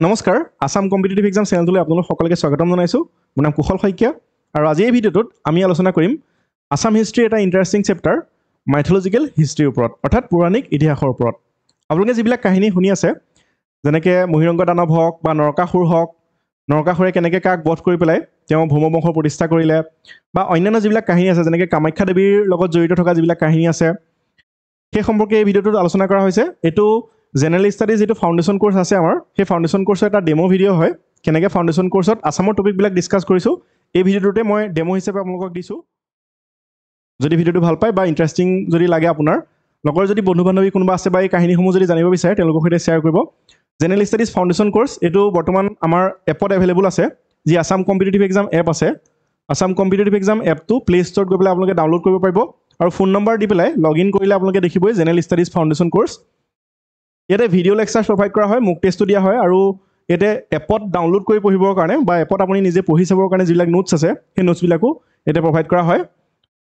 নমস্কাৰ Assam competitive exam চেনেলটোলৈ আপোনালোক সকলোকে স্বাগতম জনাইছোঁ। মোৰ নাম কুশল শইকীয়া আৰু আজি এই ভিডিঅ'টোত আমি আলোচনা কৰিম আছাম হিষ্ট্ৰীৰ এটা ইণ্টাৰেষ্টিং চেপ্টাৰ মাইথলজিকেল হিষ্ট্ৰীৰ ওপৰত অৰ্থাৎ পৌৰাণিক ইতিহাসৰ ওপৰত। আপোনালোকে যিবিলাক কাহিনী শুনি আছে যেনেকৈ মহিৰংগ দানৱ হওক বা নৰকাসুৰ হওক নৰকাসুৰে কেনেকৈ কাক বধ কৰি পেলাই তেওঁ ভৌমবংশ প্ৰতিষ্ঠা কৰিলে বা অন্যান্য যিবিলাক কাহিনী আছে যেনেকৈ কামাখ্যা দেৱীৰ লগত জড়িত থকা যিবিলাক কাহিনী আছে সেই সম্পৰ্কে এই ভিডিঅ'টোত আলোচনা কৰা হৈছে। এইটো জেনেৰেল ষ্টাডিজ যিটো ফাউণ্ডেশ্যন কৰ্চ আছে আমাৰ সেই ফাউণ্ডেশ্যন কৰ্চৰ এটা ডেমো ভিডিঅ' হয়। কেনেকৈ ফাউণ্ডেশ্যন কৰ্চত আছামৰ টপিকবিলাক ডিছকাছ কৰিছোঁ এই ভিডিঅ'টোতে মই ডেমো হিচাপে আপোনালোকক দিছোঁ। যদি ভিডিঅ'টো ভাল পায় বা ইণ্টাৰেষ্টিং যদি লাগে আপোনাৰ লগৰ যদি বন্ধু বান্ধৱী কোনোবা আছে বা এই কাহিনীসমূহ যদি জানিব বিচাৰে তেওঁলোকৰ সৈতে শ্বেয়াৰ কৰিব। জেনেৰেল ষ্টাডিজ ফাউণ্ডেশ্যন কৰ্চ এইটো বৰ্তমান আমাৰ এপত এভেইলেবল আছে যি আছাম কম্পিটিটিভ এক্সাম এপ আছে। আছাম কম্পিটিটিভ এক্সাম এপটো প্লে ষ্ট'ৰত গৈ পেলাই আপোনালোকে ডাউনলোড কৰিব পাৰিব। আৰু ফোন নম্বৰ দি পেলাই লগ ইন কৰিলে আপোনালোকে দেখিবই জেনেৰেল ষ্টাডিজ ফাউণ্ডেশ্যন কৰ্চ ইয়াতে ভিডিঅ' লেকচাৰ প্ৰভাইড কৰা হয় মোক টেষ্টটো দিয়া হয় আৰু ইয়াতে এপত ডাউনলোড কৰি পঢ়িবৰ কাৰণে বা এপত আপুনি নিজে পঢ়ি চাবৰ কাৰণে যিবিলাক নোটছ আছে সেই নোটছবিলাকো ইয়াতে প্ৰভাইড কৰা হয়।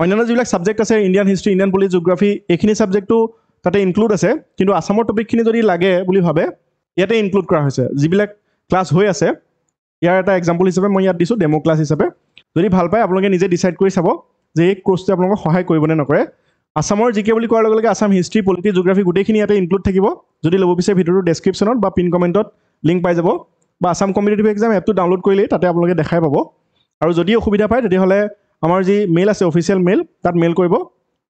অন্যান্য যিবিলাক ছাবজেক্ট আছে Indian history Indian politics geography এইখিনি ছাবজেক্টটো তাতে ইনক্লুড আছে। কিন্তু আছামৰ টপিকখিনি যদি লাগে বুলি ভাবে ইয়াতে ইনক্লুড কৰা হৈছে। যিবিলাক ক্লাছ হৈ আছে ইয়াৰ এটা এক্সাম্পল হিচাপে মই ইয়াত দিছোঁ ডেমো ক্লাছ হিচাপে। যদি ভাল পায় আপোনালোকে নিজে ডিচাইড কৰি চাব যে এই কোৰ্চটোৱে আপোনালোকক সহায় কৰিবনে নকৰে। আছামৰ জি কে বুলি কোৱাৰ লগে লগে আছাম হিষ্ট্ৰী পলিটিক্স জিঅ'গ্ৰাফী গোটেইখিনি ইয়াতে ইনক্লুড থাকিব। যদি ল'ব বিচাৰে ভিডিঅ'টোৰ ডেছক্ৰিপশ্যনত বা পিন কমেণ্টত লিংক পাই যাব। বা আছাম কম্পিটিটিভ এক্সাম এপটো ডাউনলোড কৰিলেই তাতে আপোনালোকে দেখাই পাব। আৰু যদি অসুবিধা পায় তেতিয়াহ'লে আমাৰ যি মেইল আছে অফিচিয়েল মেইল তাত মেইল কৰিব।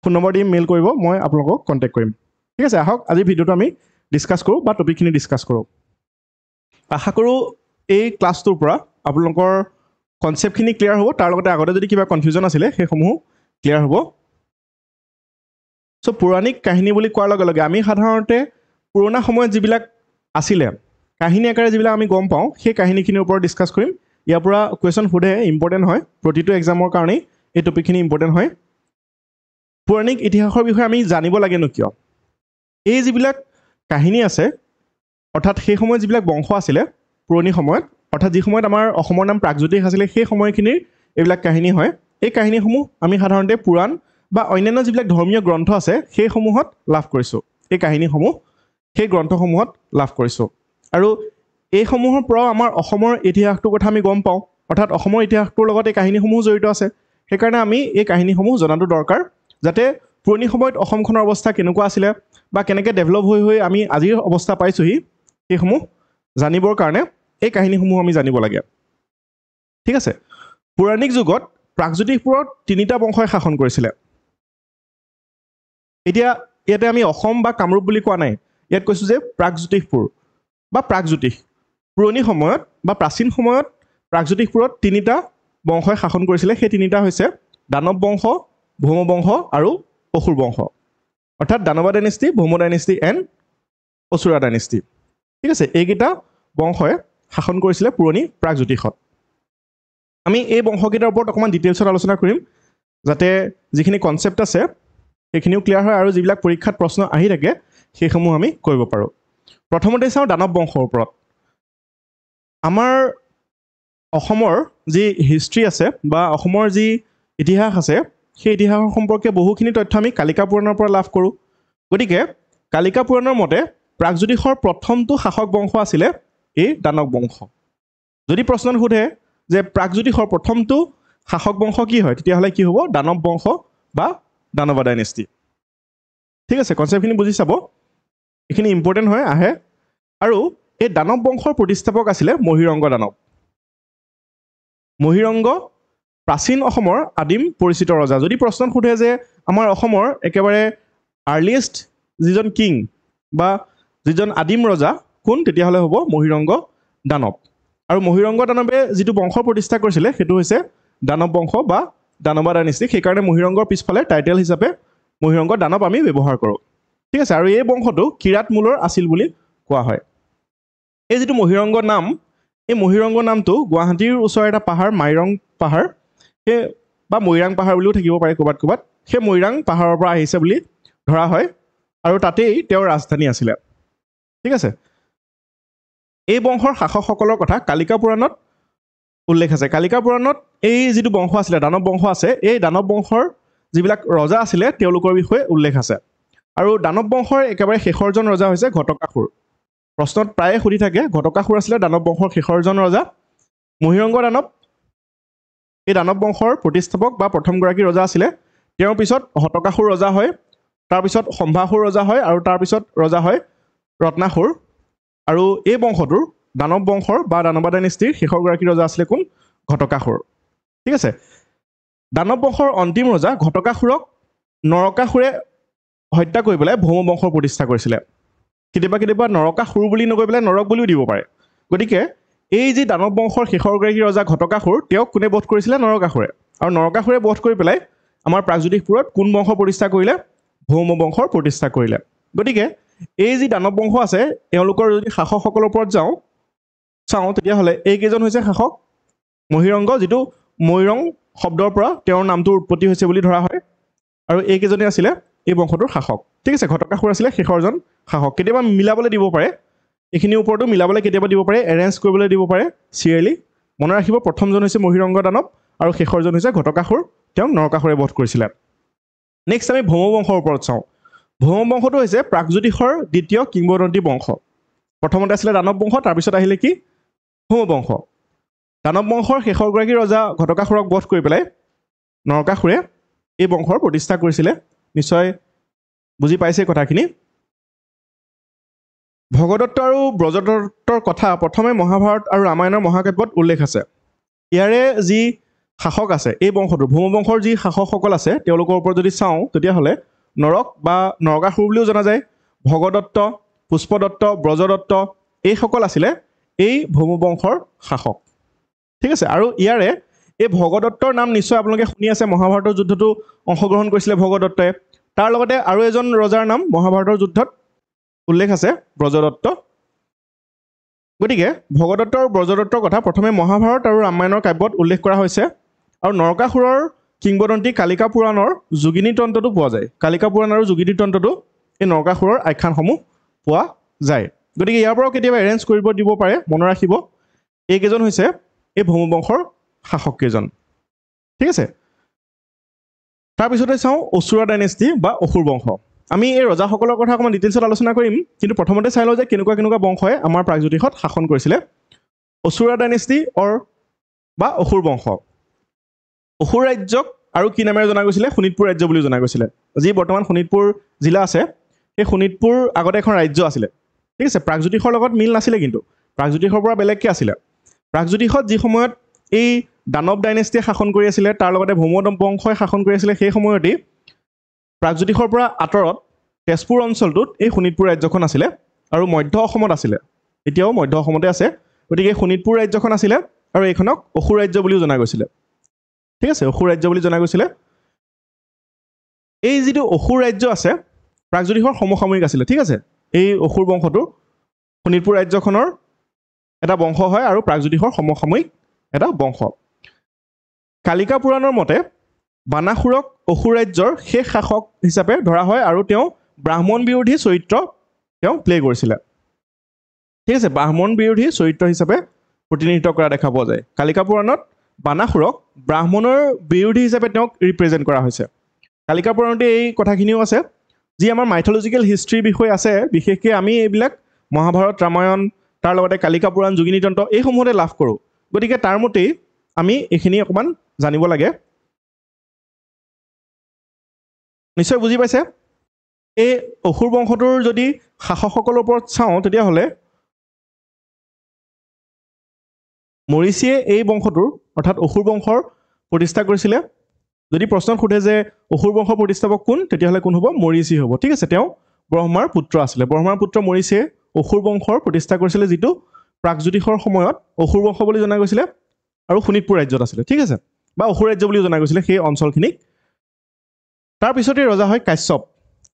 ফোন নম্বৰ দি মেইল কৰিব মই আপোনালোকক কণ্টেক্ট কৰিম। ঠিক আছে আহক আজি ভিডিঅ'টো আমি ডিছকাছ কৰোঁ বা টপিকখিনি ডিছকাছ কৰোঁ। আশা কৰোঁ এই ক্লাছটোৰ পৰা আপোনালোকৰ কনচেপ্টখিনি ক্লিয়াৰ হ'ব। তাৰ লগতে আগতে যদি কিবা কনফিউজন আছিলে সেইসমূহো ক্লিয়াৰ হ'ব। চ' পৌৰাণিক কাহিনী বুলি কোৱাৰ লগে লগে আমি সাধাৰণতে পুৰণা সময়ত যিবিলাক আছিলে কাহিনী আকাৰে যিবিলাক আমি গম পাওঁ সেই কাহিনীখিনিৰ ওপৰত ডিছকাছ কৰিম। ইয়াৰ পৰা কুৱেশ্যন সোধে ইম্পৰ্টেণ্ট হয়। প্ৰতিটো এক্সামৰ কাৰণেই এই টপিকখিনি ইম্পৰ্টেণ্ট হয়। পৌৰাণিক ইতিহাসৰ বিষয়ে আমি জানিব লাগেনো কিয়? এই যিবিলাক কাহিনী আছে অৰ্থাৎ সেই সময়ত যিবিলাক বংশ আছিলে পুৰণি সময়ত অৰ্থাৎ যি সময়ত আমাৰ অসমৰ নাম প্ৰাগজ্যোতিষ আছিলে সেই সময়খিনিৰ এইবিলাক কাহিনী হয়। এই কাহিনীসমূহ আমি সাধাৰণতে পুৰাণ বা অন্যান্য যিবিলাক ধৰ্মীয় গ্ৰন্থ আছে সেইসমূহত লাভ কৰিছোঁ। এই কাহিনীসমূহ সেই গ্ৰন্থসমূহত লাভ কৰিছোঁ। আৰু এইসমূহৰ পৰাও আমাৰ অসমৰ ইতিহাসটোৰ কথা আমি গম পাওঁ। অৰ্থাৎ অসমৰ ইতিহাসটোৰ লগত এই কাহিনীসমূহ জড়িত আছে। সেইকাৰণে আমি এই কাহিনীসমূহ জনাটো দৰকাৰ যাতে পুৰণি সময়ত অসমখনৰ অৱস্থা কেনেকুৱা আছিলে বা কেনেকৈ ডেভেলপ হৈ হৈ আমি আজিৰ অৱস্থা পাইছোঁহি সেইসমূহ জানিবৰ কাৰণে এই কাহিনীসমূহ আমি জানিব লাগে। ঠিক আছে? পৌৰাণিক যুগত প্ৰাগজ্যোতিষপুৰত তিনিটা বংশই শাসন কৰিছিলে। এতিয়া ইয়াতে আমি অসম বা কামৰূপ বুলি কোৱা নাই। ইয়াত কৈছোঁ যে প্ৰাগজ্যোতিষপুৰ বা প্ৰাগজ্যোতিষ। পুৰণি সময়ত বা প্ৰাচীন সময়ত প্ৰাগজ্যোতিষপুৰত তিনিটা বংশই শাসন কৰিছিলে। সেই তিনিটা হৈছে দানৱ বংশ ভৌম বংশ আৰু অসুৰ বংশ। অৰ্থাৎ Danava dynasty Bhauma dynasty and Asura dynasty ঠিক আছে এইকেইটা বংশই শাসন কৰিছিলে পুৰণি প্ৰাগজ্যোতিষত। আমি এই বংশকেইটাৰ ওপৰত অকণমান ডিটেইলছত আলোচনা কৰিম যাতে যিখিনি কনচেপ্ট আছে সেইখিনিও ক্লিয়াৰ হয় আৰু যিবিলাক পৰীক্ষাত প্ৰশ্ন আহি থাকে সেইসমূহ আমি কৰিব পাৰোঁ। প্ৰথমতে চাওঁ দানৱ বংশৰ ওপৰত। আমাৰ অসমৰ যি হিষ্ট্ৰী আছে বা অসমৰ যি ইতিহাস আছে সেই ইতিহাসৰ সম্পৰ্কে বহুখিনি তথ্য আমি কালিকা পুৰাণৰ পৰা লাভ কৰোঁ। গতিকে কালিকা পুৰাণৰ মতে প্ৰাগজ্যোতিষৰ প্ৰথমটো শাসক বংশ আছিলে এই দানৱ বংশ। যদি প্ৰশ্নত সোধে যে প্ৰাগজ্যোতিষৰ প্ৰথমটো শাসক বংশ কি হয় তেতিয়াহ'লে কি হ'ব? দানৱ বংশ বা দানৱা ডাইনেষ্টি ঠিক আছে কনচেপ্টখিনি বুজি চাব? এইখিনি ইম্পৰ্টেণ্ট হয় আহে। আৰু এই দানৱ বংশৰ প্ৰতিষ্ঠাপক আছিলে মহিৰংগ দানৱ। মহিৰংগ প্ৰাচীন অসমৰ আদিম পৰিচিত ৰজা। যদি প্ৰশ্নত সোধে যে আমাৰ অসমৰ একেবাৰে আৰ্লিয়েষ্ট যিজন কিং বা যিজন আদিম ৰজা কোন? তেতিয়াহ'লে হ'ব মহিৰংগ দানৱ। আৰু মহিৰংগ দানৱে যিটো বংশ প্ৰতিষ্ঠা কৰিছিলে সেইটো হৈছে দানৱ বংশ বা দানৱা ডাইনেষ্টি সেইকাৰণে মহিৰংগৰ পিছফালে টাইটেল হিচাপে মহিৰংগ দানৱ আমি ব্যৱহাৰ কৰোঁ। ঠিক আছে আৰু এই বংশটো কিৰাত মূলৰ আছিল বুলি কোৱা হয়। এই যিটো মহিৰংগ নাম এই মহিৰংগ নামটো গুৱাহাটীৰ ওচৰৰ এটা পাহাৰ মাইৰং পাহাৰ সেই বা মৈৰাং পাহাৰ বুলিও থাকিব পাৰে ক'ৰবাত ক'ৰবাত। সেই মৈৰাং পাহাৰৰ পৰা আহিছে বুলি ধৰা হয় আৰু তাতেই তেওঁৰ ৰাজধানী আছিলে। ঠিক আছে? এই বংশৰ শাসকসকলৰ কথা কালিকা পুৰাণত উল্লেখ আছে। কালিকা পুৰাণত এই যিটো বংশ আছিলে দানৱ বংশ আছে এই দানৱ বংশৰ যিবিলাক ৰজা আছিলে তেওঁলোকৰ বিষয়ে উল্লেখ আছে। আৰু দানৱ বংশৰ একেবাৰে শেষৰজন ৰজা হৈছে ঘটকাসুৰ। প্ৰশ্নত প্ৰায়ে সুধি থাকে ঘটকাসুৰ আছিলে দানৱ বংশৰ শেষৰজন ৰজা? মহিৰংগ দানৱ? এই দানৱ বংশৰ প্ৰতিষ্ঠাপক বা প্ৰথমগৰাকী ৰজা আছিলে। তেওঁৰ পিছত হতকাসুৰ ৰজা হয় তাৰপিছত সম্ভাসুৰ ৰজা হয় আৰু তাৰপিছত ৰজা হয় ৰত্নাসুৰ। আৰু এই বংশটোৰ দানৱ বংশৰ বা দানৱা ডাইনেষ্টিৰ শেষৰগৰাকী ৰজা আছিলে কোন? ঘটকাসুৰ। ঠিক আছে? দানৱ বংশৰ অন্তিম ৰজা ঘটকাসুৰক নৰকাসুৰে হত্যা কৰি পেলাই ভৌম বংশৰ প্ৰতিষ্ঠা কৰিছিলে। কেতিয়াবা কেতিয়াবা নৰকাসুৰ বুলি নকৈ পেলাই নৰক বুলিও দিব পাৰে। গতিকে এই যি দানৱ বংশৰ শেষৰগৰাকী ৰজা ঘটকাসুৰ তেওঁক কোনে বধ কৰিছিলে? নৰকাসুৰে। আৰু নৰকাসুৰে বধ কৰি পেলাই আমাৰ প্ৰাগজ্যোতিষপুৰত কোন বংশ প্ৰতিষ্ঠা কৰিলে? ভৌম বংশৰ প্ৰতিষ্ঠা কৰিলে। গতিকে এই যি দানৱ বংশ আছে এওঁলোকৰ যদি শাসকসকলৰ ওপৰত যাওঁ চাওঁ তেতিয়াহ'লে এইকেইজন হৈছে শাসক। মহিৰংগ যিটো মৈৰং শব্দৰ পৰা তেওঁৰ নামটোৰ উৎপত্তি হৈছে বুলি ধৰা হয়। আৰু এইকেইজনে আছিলে এই বংশটোৰ শাসক। ঠিক আছে ঘটকাসুৰ আছিলে শেষৰজন শাসক। কেতিয়াবা মিলাবলৈ দিব পাৰে। এইখিনিৰ ওপৰতো মিলাবলৈ কেতিয়াবা দিব পাৰে এৰেঞ্জ কৰিবলৈ দিব পাৰে চিৰিয়েলি মনত ৰাখিব প্ৰথমজন হৈছে মহিৰংগ দানৱ আৰু শেষৰজন হৈছে ঘটকাসুৰ তেওঁক নৰকাসুৰে বধ কৰিছিলে। নেক্সট আমি ভৌম বংশৰ ওপৰত চাওঁ। ভৌম বংশটো হৈছে প্ৰাগজ্যোতিষৰ দ্বিতীয় কিংবদন্তী বংশ। প্ৰথমতে আছিলে দানৱ বংশ তাৰপিছত আহিলে কি? ভৌম বংশ। দানৱ বংশৰ শেষৰগৰাকী ৰজা ঘটকাসুৰক বধ কৰি পেলাই নৰকাসুৰে এই বংশৰ প্ৰতিষ্ঠা কৰিছিলে। নিশ্চয় বুজি পাইছে কথাখিনি। ভগদত্ত আৰু ব্ৰজদত্তৰ কথা প্ৰথমে মহাভাৰত আৰু ৰামায়ণৰ মহাকাব্যত উল্লেখ আছে। ইয়াৰে যি শাসক আছে এই বংশটোৰ ভৌম বংশৰ যি শাসকসকল আছে তেওঁলোকৰ ওপৰত যদি চাওঁ তেতিয়াহ'লে নৰক বা নৰকাসুৰ বুলিও জনা যায়। ভগদত্ত পুষ্পদত্ত ব্ৰজদত্ত এইসকল আছিলে এই ভৌম বংশৰ শাসক। ঠিক আছে আৰু ইয়াৰে এই ভগদত্তৰ নাম নিশ্চয় আপোনালোকে শুনি আছে মহাভাৰতৰ যুদ্ধতো অংশগ্ৰহণ কৰিছিলে ভগদত্তই তাৰ লগতে আৰু এজন ৰজাৰ নাম মহাভাৰতৰ যুদ্ধত উল্লেখ আছে ব্ৰজদত্ত। গতিকে ভগদত্ত আৰু ব্ৰজদত্তৰ কথা প্ৰথমে মহাভাৰত আৰু ৰামায়ণৰ কাব্যত উল্লেখ কৰা হৈছে। আৰু নৰকাসুৰৰ কিংবদন্তী কালিকা পুৰাণৰ যোগিনী তন্ত্ৰটো পোৱা যায়। কালিকা পুৰাণ আৰু যোগিনী তন্ত্ৰটো এই নৰকাসুৰৰ আখ্যানসমূহ পোৱা যায়। গতিকে ইয়াৰ পৰাও কেতিয়াবা এৰেঞ্জ কৰিব দিব পাৰে মনত ৰাখিব। এইকেইজন হৈছে এই ভৌম বংশৰ শাসককেইজন। ঠিক আছে? তাৰপিছতে চাওঁ অসুৰা ডাইনেষ্টি বা অসুৰ বংশ। আমি এই ৰজাসকলৰ কথা অকণমান ডিটেইলছত আলোচনা কৰিম কিন্তু প্ৰথমতে চাই লওঁ যে কেনেকুৱা কেনেকুৱা বংশই আমাৰ প্ৰাগজ্যোতিষত শাসন কৰিছিলে। অসুৰা ডাইনেষ্টি অৰ বা অসুৰ বংশ। অসুৰ ৰাজ্যক আৰু কি নামেৰে জনা গৈছিলে? শোণিতপুৰ ৰাজ্য বুলি জনা গৈছিলে। যি বৰ্তমান শোণিতপুৰ জিলা আছে সেই শোণিতপুৰ আগতে এখন ৰাজ্য আছিলে। ঠিক আছে? প্ৰাগজ্যোতিষৰ লগত মিল নাছিলে কিন্তু। প্ৰাগজ্যোতিষৰ পৰা বেলেগকৈ আছিলে। প্ৰাগজ্যোতিষত যি সময়ত এই দানৱ ডাইনেষ্টিয়ে শাসন কৰি আছিলে তাৰ লগতে ভৌম বংশই শাসন কৰি আছিলে সেই সময়তেই প্ৰাগজ্যোতিষৰ পৰা আঁতৰত তেজপুৰ অঞ্চলটোত এই শোণিতপুৰ ৰাজ্যখন আছিলে আৰু মধ্য অসমত আছিলে। এতিয়াও মধ্য অসমতে আছে। গতিকে শোণিতপুৰ ৰাজ্যখন আছিলে আৰু এইখনক অসুৰ ৰাজ্য বুলিও জনা গৈছিলে। ঠিক আছে অসুৰ ৰাজ্য বুলি জনা গৈছিলে। এই যিটো অসুৰ ৰাজ্য আছে প্ৰাগজ্যোতিষৰ সমসাময়িক আছিলে। ঠিক আছে এই অসুৰ বংশটো শোণিতপুৰ ৰাজ্যখনৰ এটা বংশ হয় আৰু প্ৰাগজ্যোতিষৰ সমসাময়িক এটা বংশ। কালিকা পুৰাণৰ মতে বানাসুৰক অসুৰ ৰাজ্যৰ শেষ শাসক হিচাপে ধৰা হয় আৰু তেওঁ ব্ৰাহ্মণ বিৰোধী চৰিত্ৰ তেওঁ প্লে কৰিছিলে। ঠিক আছে ব্ৰাহ্মণ বিৰোধী চৰিত্ৰ হিচাপে প্ৰতিনিধিত্ব কৰা দেখা পোৱা যায়। কালিকা পুৰাণত বানাসুৰক ব্ৰাহ্মণৰ বিৰোধী হিচাপে তেওঁক ৰিপ্ৰেজেণ্ট কৰা হৈছে। কালিকা পুৰাণতে এই কথাখিনিও আছে। যি আমাৰ মাইথলজিকেল হিষ্ট্ৰীৰ বিষয়ে আছে বিশেষকৈ আমি এইবিলাক মহাভাৰত ৰামায়ণ তাৰ লগতে কালিকা পুৰাণ যোগিনী তন্ত্ৰ এইসমূহতে লাভ কৰোঁ। গতিকে তাৰ মতেই আমি এইখিনি অকণমান জানিব লাগে। নিশ্চয় বুজি পাইছে? এই অসুৰ বংশটোৰ যদি শাসকসকলৰ ওপৰত চাওঁ তেতিয়াহ'লে মৰিচীয়ে এই বংশটোৰ অৰ্থাৎ অসুৰ বংশৰ প্ৰতিষ্ঠা কৰিছিলে। যদি প্ৰশ্নত সোধে যে অসুৰ বংশৰ প্ৰতিষ্ঠাপক কোন তেতিয়াহ'লে কোন হ'ব? মৰিচী হ'ব। ঠিক আছে তেওঁ ব্ৰহ্মাৰ পুত্ৰ আছিলে। ব্ৰহ্মাৰ পুত্ৰ মৰিচীয়ে অসুৰ বংশৰ প্ৰতিষ্ঠা কৰিছিলে যিটো প্ৰাগজ্যোতিষৰ সময়ত অসুৰ বংশ বুলি জনা গৈছিলে আৰু শোণিতপুৰ ৰাজ্যত আছিলে ঠিক আছে? বা অসুৰ ৰাজ্য বুলিও জনা গৈছিলে সেই অঞ্চলখিনিক। তাৰপিছতে ৰজা হয় কাশ্যপ।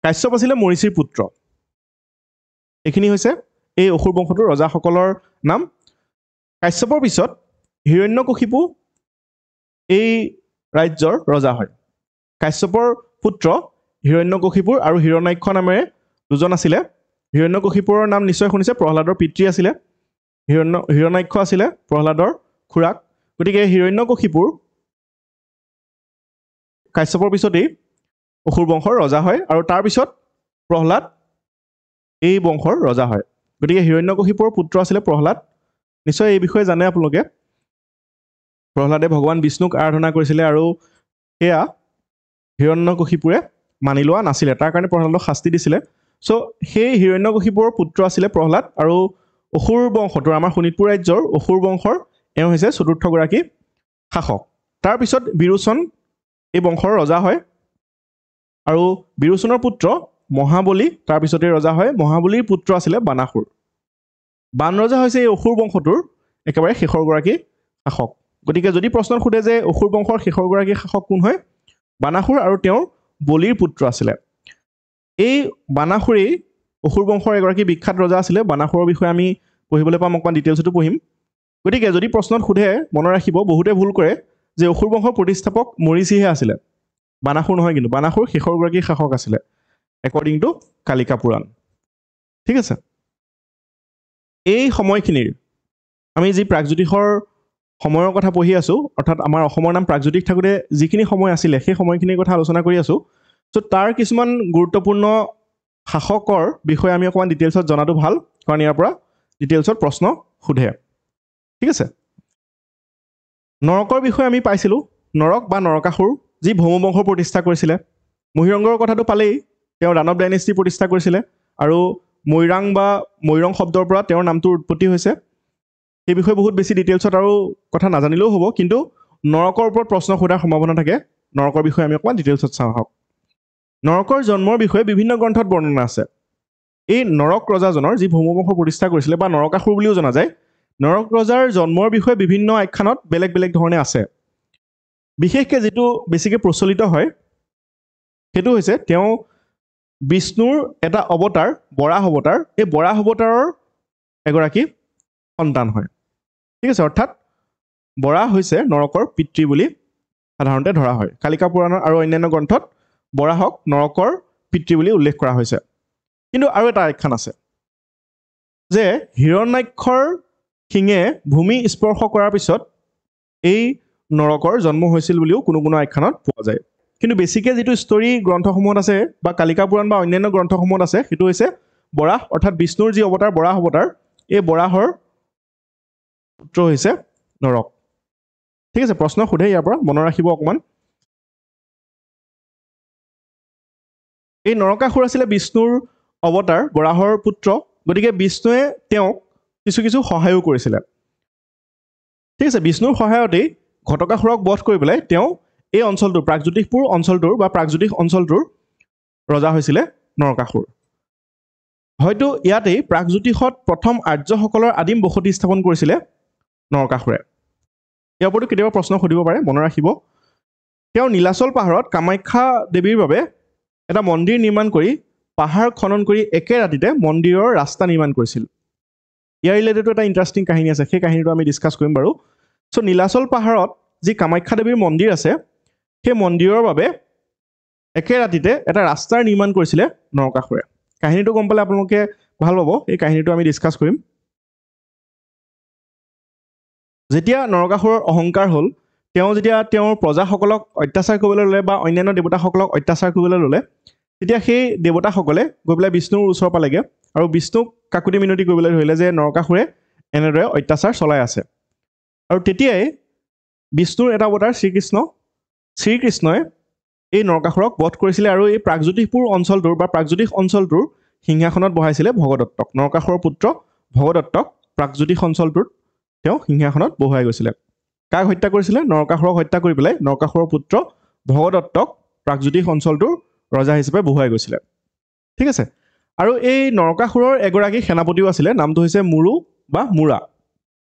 কাশ্যপ আছিলে মৰিচীৰ পুত্ৰ। এইখিনি হৈছে এই অসুৰ বংশটোৰ ৰজাসকলৰ নাম। কাশ্যপৰ পিছত হিৰণ্যকশিপু এই ৰাজ্যৰ ৰজা হয়। কাশ্যপৰ পুত্ৰ হিৰণ্যকশিপুৰ আৰু হিৰণাক্ষ নামেৰে দুজন আছিলে। হিৰণ্যকশিপুৰৰ নাম নিশ্চয় শুনিছে প্ৰহ্লাদৰ পিতৃ আছিলে। হিৰণ্য হিৰণাক্ষ আছিলে প্ৰহ্লাদৰ খুৰাক। গতিকে হিৰণ্যকশিপুৰ কাশ্যপৰ পিছতেই অসুৰ বংশৰ ৰজা হয় আৰু তাৰপিছত প্ৰহ্লাদ এই বংশৰ ৰজা হয়। গতিকে হিৰণ্যকশিপুৰ পুত্ৰ আছিলে প্ৰহ্লাদ। নিশ্চয় এই বিষয়ে জানে আপোনালোকে। প্ৰহ্লাদে ভগৱান বিষ্ণুক আৰাধনা কৰিছিলে আৰু সেয়া হিৰণ্যকশিপুৰে মানি লোৱা নাছিলে। তাৰ কাৰণে প্ৰহ্লাদক শাস্তি দিছিলে। চ' সেই হিৰণ্যকশিপুৰৰ পুত্ৰ আছিলে প্ৰহ্লাদ আৰু অসুৰ বংশটোৰ আমাৰ শোণিতপুৰ ৰাজ্যৰ অসুৰ বংশৰ এওঁ হৈছে চতুৰ্থগৰাকী শাসক। তাৰপিছত বিৰোচন এই বংশৰ ৰজা হয় আৰু বিৰোচনৰ পুত্ৰ মহাবলী তাৰপিছতে ৰজা হয়। মহাবলীৰ পুত্ৰ আছিলে বানাসুৰ। বান ৰজা হৈছে এই অসুৰ বংশটোৰ একেবাৰে শেষৰগৰাকী শাসক। গতিকে যদি প্ৰশ্নত সোধে যে অসুৰ বংশৰ শেষৰগৰাকী শাসক কোন হয় বানাসুৰ আৰু তেওঁৰ বলিৰ পুত্ৰ আছিলে। এই বানাসুৰেই অসুৰ বংশৰ এগৰাকী বিখ্যাত ৰজা আছিলে। বানাসুৰৰ বিষয়ে আমি পঢ়িবলৈ পাম অকণমান ডিটেইলছতো পঢ়িম। গতিকে যদি প্ৰশ্নত সোধে মনত ৰাখিব বহুতে ভুল কৰে যে অসুৰ বংশৰ প্ৰতিষ্ঠাপক মৰিচিহে আছিলে। বানাসুৰ নহয় কিন্তু বানাসুৰ শেষৰগৰাকী শাসক আছিলে একৰ্ডিং টু কালিকা পুৰাণ। ঠিক আছে? এই সময়খিনিৰ আমি যি প্ৰাগজ্যোতিষৰ সময়ৰ কথা পঢ়ি আছোঁ অৰ্থাৎ আমাৰ অসমৰ নাম প্ৰাগজ্যোতিষ থাকোঁতে যিখিনি সময় আছিলে সেই সময়খিনিৰ কথা আলোচনা কৰি আছোঁ। চ' তাৰ কিছুমান গুৰুত্বপূৰ্ণ শাসকৰ বিষয়ে আমি অকণমান ডিটেইলছত জনাটো ভাল কাৰণ ইয়াৰ পৰা ডিটেইলছত প্ৰশ্ন সোধে। ঠিক আছে? নৰকৰ বিষয়ে আমি পাইছিলোঁ। নৰক বা নৰকাসুৰ যি ভৌমবংশৰ প্ৰতিষ্ঠা কৰিছিলে। মহিৰংগৰ কথাটো পালেই। তেওঁ দানৱ ডাইনেষ্টি প্ৰতিষ্ঠা কৰিছিলে। আৰু মৈৰাং বা মৈৰং শব্দৰ পৰা তেওঁৰ নামটোৰ উৎপত্তি হৈছে। সেই বিষয়ে বহুত বেছি ডিটেইলছত আৰু কথা নাজানিলেও হ'ব। কিন্তু নৰকৰ ওপৰত প্ৰশ্ন সোধাৰ সম্ভাৱনা থাকে। নৰকৰ বিষয়ে আমি অকণমান ডিটেইলছত চাওঁ আহক। নৰকৰ জন্মৰ বিষয়ে বিভিন্ন গ্ৰন্থত বৰ্ণনা আছে। এই নৰক ৰজাজনৰ যি ভৌমবংশ প্ৰতিষ্ঠা কৰিছিলে বা নৰকাসুৰ বুলিও জনা যায় নৰক ৰজাৰ জন্মৰ বিষয়ে বিভিন্ন আখ্যানত বেলেগ বেলেগ ধৰণে আছে। বিশেষকৈ যিটো বেছিকৈ প্ৰচলিত হয় সেইটো হৈছে তেওঁ বিষ্ণুৰ এটা অৱতাৰ বৰাহ অৱতাৰ এই বৰাহ অৱতাৰৰ এগৰাকী সন্তান হয়। ঠিক আছে অৰ্থাৎ বৰাহ হৈছে নৰকৰ পিতৃ বুলি সাধাৰণতে ধৰা হয়। কালিকা পুৰাণৰ আৰু অন্যান্য গ্ৰন্থত বৰাহক নৰকৰ পিতৃ বুলি উল্লেখ কৰা হৈছে। কিন্তু আৰু এটা আখ্যান আছে যে হিৰণ্যাক্ষৰ সিঙে ভূমি স্পৰ্শ কৰাৰ পিছত এই নৰকৰ জন্ম হৈছিল বুলিও কোনো কোনো আখ্যানত পোৱা যায়। কিন্তু বেছিকৈ যিটো ষ্টৰী গ্ৰন্থসমূহত আছে বা কালিকা পুৰাণ বা অন্যান্য গ্ৰন্থসমূহত আছে সেইটো হৈছে বৰাহ অৰ্থাৎ বিষ্ণুৰ যি অৱতাৰ বৰাহ অৱতাৰ এই বৰাহৰ পুত্ৰ হৈছে নৰক। ঠিক আছে প্ৰশ্ন সোধে ইয়াৰ পৰা মনত ৰাখিব অকণমান। এই নৰকাসুৰ আছিলে বিষ্ণুৰ অৱতাৰ বৰাহৰ পুত্ৰ। গতিকে বিষ্ণুৱে তেওঁক কিছু কিছু সহায়ো কৰিছিলে। ঠিক আছে বিষ্ণুৰ সহায়তেই ঘটকাসুৰক বধ কৰি পেলাই তেওঁ এই অঞ্চলটোৰ প্ৰাগজ্যোতিষপুৰ অঞ্চলটোৰ বা প্ৰাগজ্যোতিষ অঞ্চলটোৰ ৰজা হৈছিলে নৰকাসুৰ। হয়তো ইয়াতেই প্ৰাগজ্যোতিষত প্ৰথম আৰ্যসকলৰ আদিম বসতি স্থাপন কৰিছিলে নৰকাসুৰে। ইয়াৰ ওপৰতো কেতিয়াবা প্ৰশ্ন সুধিব পাৰে মনত ৰাখিব। তেওঁ নীলাচল পাহাৰত কামাখ্যা দেৱীৰ বাবে এটা মন্দিৰ নিৰ্মাণ কৰি পাহাৰ খনন কৰি একে ৰাতিতে মন্দিৰৰ ৰাস্তা নিৰ্মাণ কৰিছিল। ইয়াৰ ৰিলেটেডো এটা ইণ্টাৰেষ্টিং কাহিনী আছে সেই কাহিনীটো আমি ডিছকাছ কৰিম বাৰু। চ' নীলাচল পাহাৰত যি কামাখ্যা দেৱীৰ মন্দিৰ আছে সেই মন্দিৰৰ বাবে একে ৰাতিতে এটা ৰাস্তাৰ নিৰ্মাণ কৰিছিলে নৰকাসুৰে। কাহিনীটো গম পালে আপোনালোকে ভাল পাব এই কাহিনীটো আমি ডিছকাছ কৰিম। যেতিয়া নৰকাসুৰৰ অহংকাৰ হ'ল তেওঁ যেতিয়া তেওঁৰ প্ৰজাসকলক অত্যাচাৰ কৰিবলৈ ল'লে বা অন্যান্য দেৱতাসকলক অত্যাচাৰ কৰিবলৈ ল'লে তেতিয়া সেই দেৱতাসকলে গৈ পেলাই বিষ্ণুৰ ওচৰ পালেগৈ আৰু বিষ্ণুক কাকুতি মিনতি কৰিবলৈ ধৰিলে যে নৰকাসুৰে এনেদৰে অত্যাচাৰ চলাই আছে। আৰু তেতিয়াই বিষ্ণুৰ এটা অৱতাৰ শ্ৰীকৃষ্ণ শ্ৰীকৃষ্ণই এই নৰকাসুৰক বধ কৰিছিলে আৰু এই প্ৰাগজ্যোতিষপুৰ অঞ্চলটোৰ বা প্ৰাগজ্যোতিষ অঞ্চলটোৰ সিংহাসনত বহাইছিলে ভগদত্তক। নৰকাসুৰৰ পুত্ৰ ভগদত্তক প্ৰাগজ্যোতিষ অঞ্চলটোত তেওঁ সিংহাসনত বহুৱাই গৈছিলে। কাক হত্যা কৰিছিলে? নৰকাসুৰক হত্যা কৰি পেলাই নৰকাসুৰৰ পুত্ৰ ভগদত্তক প্ৰাগজ্যোতিষ অঞ্চলটোৰ ৰজা হিচাপে বহুৱাই গৈছিলে। ঠিক আছে? আৰু এই নৰকাসুৰৰ এগৰাকী সেনাপতিও আছিলে নামটো হৈছে মুৰু বা মুৰা।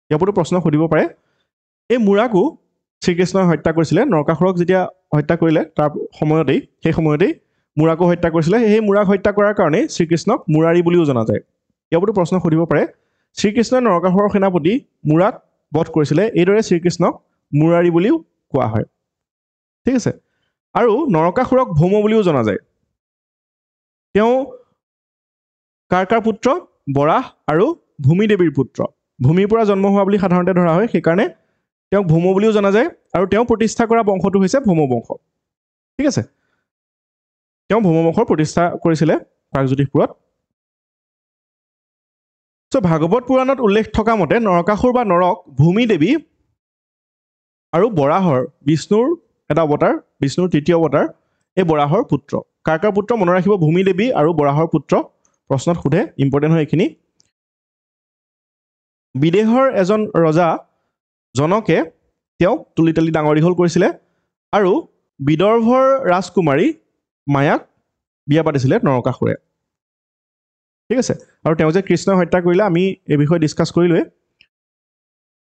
ইয়াৰ প্ৰশ্ন সুধিব পাৰে। এই মুৰাকো শ্ৰীকৃষ্ণই হত্যা কৰিছিলে নৰকাসুৰক যেতিয়া হত্যা কৰিলে তাৰ সময়তেই সেই সময়তেই মুৰাকো হত্যা কৰিছিলে। সেই মুৰাক হত্যা কৰাৰ কাৰণেই শ্ৰীকৃষ্ণক মুৰাৰী বুলিও জনা যায়। ইয়াৰ প্ৰশ্ন সুধিব পাৰে। শ্ৰীকৃষ্ণই নৰকাসুৰৰ সেনাপতি মুৰাক বধ কৰিছিলে এইদৰে শ্ৰীকৃষ্ণক মুৰাৰী বুলিও কোৱা হয়। ঠিক আছে? আৰু নৰকাসুৰক ভৌম বুলিও জনা যায়। তেওঁ কাৰ কাৰ পুত্ৰ? বৰাহ আৰু ভূমিদেৱীৰ পুত্ৰ। ভূমিৰ পৰা জন্ম হোৱা বুলি সাধাৰণতে ধৰা হয় সেইকাৰণে তেওঁক ভৌম বুলিও জনা যায় আৰু তেওঁ প্ৰতিষ্ঠা কৰা বংশটো হৈছে ভৌম বংশ। ঠিক আছে? তেওঁ ভৌম বংশৰ প্ৰতিষ্ঠা কৰিছিলে প্ৰাগজ্যোতিষপুৰত। চ' ভাগৱত পুৰাণত উল্লেখ থকা মতে নৰকাসুৰ বা নৰক ভূমি দেৱী আৰু বৰাহৰ বিষ্ণুৰ এটা অৱতাৰ বিষ্ণুৰ তৃতীয় অৱতাৰ এই বৰাহৰ পুত্ৰ। কাৰ কাৰ পুত্ৰ? মনত ৰাখিব ভূমি দেৱী আৰু বৰাহৰ পুত্ৰ। প্ৰশ্নত সোধে ইম্পৰ্টেণ্ট হয় এইখিনি। বিদেহৰ এজন ৰজা জনকে তেওঁক তুলি তালি ডাঙৰ দীঘল কৰিছিলে আৰু বিদৰ্ভৰ ৰাজকুমাৰী মায়াক বিয়া পাতিছিলে নৰকাসুৰে। ঠিক আছে? আৰু তেওঁ যে কৃষ্ণই হত্যা কৰিলে আমি এই বিষয়ে ডিছকাছ কৰিলোৱে।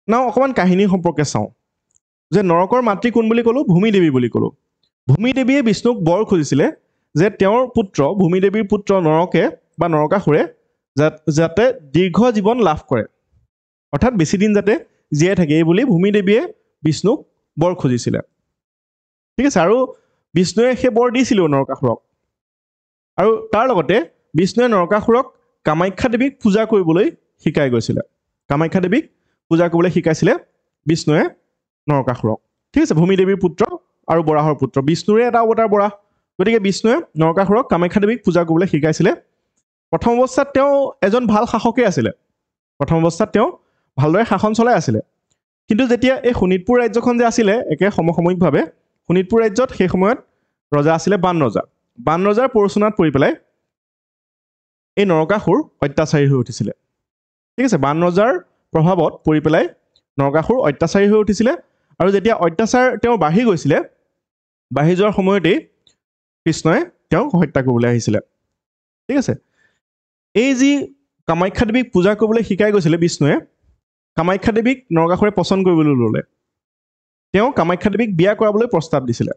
নাও অকণমান কাহিনী সম্পৰ্কে চাওঁ। যে নৰকৰ মাতৃ কোন বুলি ক'লোঁ? ভূমি দেৱী বুলি ক'লোঁ। ভূমি দেৱীয়ে বিষ্ণুক বৰ খুজিছিলে যে তেওঁৰ পুত্ৰ ভূমি দেৱীৰ পুত্ৰ নৰকে বা নৰকাসুৰে যাতে দীৰ্ঘ জীৱন লাভ কৰে। অৰ্থাৎ বেছি দিন যাতে জীয়াই থাকে এই বুলি ভূমি দেৱীয়ে বিষ্ণুক বৰ খুজিছিলে। ঠিক আছে? আৰু বিষ্ণুৱে সেই বৰ দিছিলেও নৰকাসুৰক। আৰু তাৰ লগতে বিষ্ণুৱে নৰকাসুৰক কামাখ্যা দেৱীক পূজা কৰিবলৈ শিকাই গৈছিলে। কামাখ্যা দেৱীক পূজা কৰিবলৈ শিকাইছিলে বিষ্ণুৱে নৰকাসুৰক। ঠিক আছে ভূমি দেৱীৰ পুত্ৰ আৰু বৰাহৰ পুত্ৰ। বিষ্ণুৰে এটা অৱতাৰ বৰাহ গতিকে বিষ্ণুৱে নৰকাসুৰক কামাখ্যা দেৱীক পূজা কৰিবলৈ শিকাইছিলে। প্ৰথম অৱস্থাত তেওঁ এজন ভাল শাসকেই আছিলে। প্ৰথম অৱস্থাত তেওঁ ভালদৰে শাসন চলাই আছিলে। কিন্তু যেতিয়া এই শোণিতপুৰ ৰাজ্যখন যে আছিলে একে সমসাময়িকভাৱে শোণিতপুৰ ৰাজ্যত সেই সময়ত ৰজা আছিলে বান ৰজা। বান ৰজাৰ পৰচুনাত পৰি পেলাই এই নৰকাসুৰ অত্যাচাৰী হৈ উঠিছিলে। ঠিক আছে বান ৰজাৰ প্ৰভাৱত পৰি পেলাই নৰকাসুৰ অত্যাচাৰী হৈ উঠিছিলে আৰু যেতিয়া অত্যাচাৰ তেওঁ বাঢ়ি গৈছিলে বাঢ়ি যোৱাৰ সময়তেই কৃষ্ণই তেওঁক হত্যা কৰিবলৈ আহিছিলে। ঠিক আছে এই যি কামাখ্যা দেৱীক পূজা কৰিবলৈ শিকাই গৈছিলে বিষ্ণুৱে কামাখ্যা দেৱীক নৰকাসুৰে পচন্দ কৰিবলৈ ল'লে। তেওঁ কামাখ্যা দেৱীক বিয়া কৰাবলৈ প্ৰস্তাৱ দিছিলে।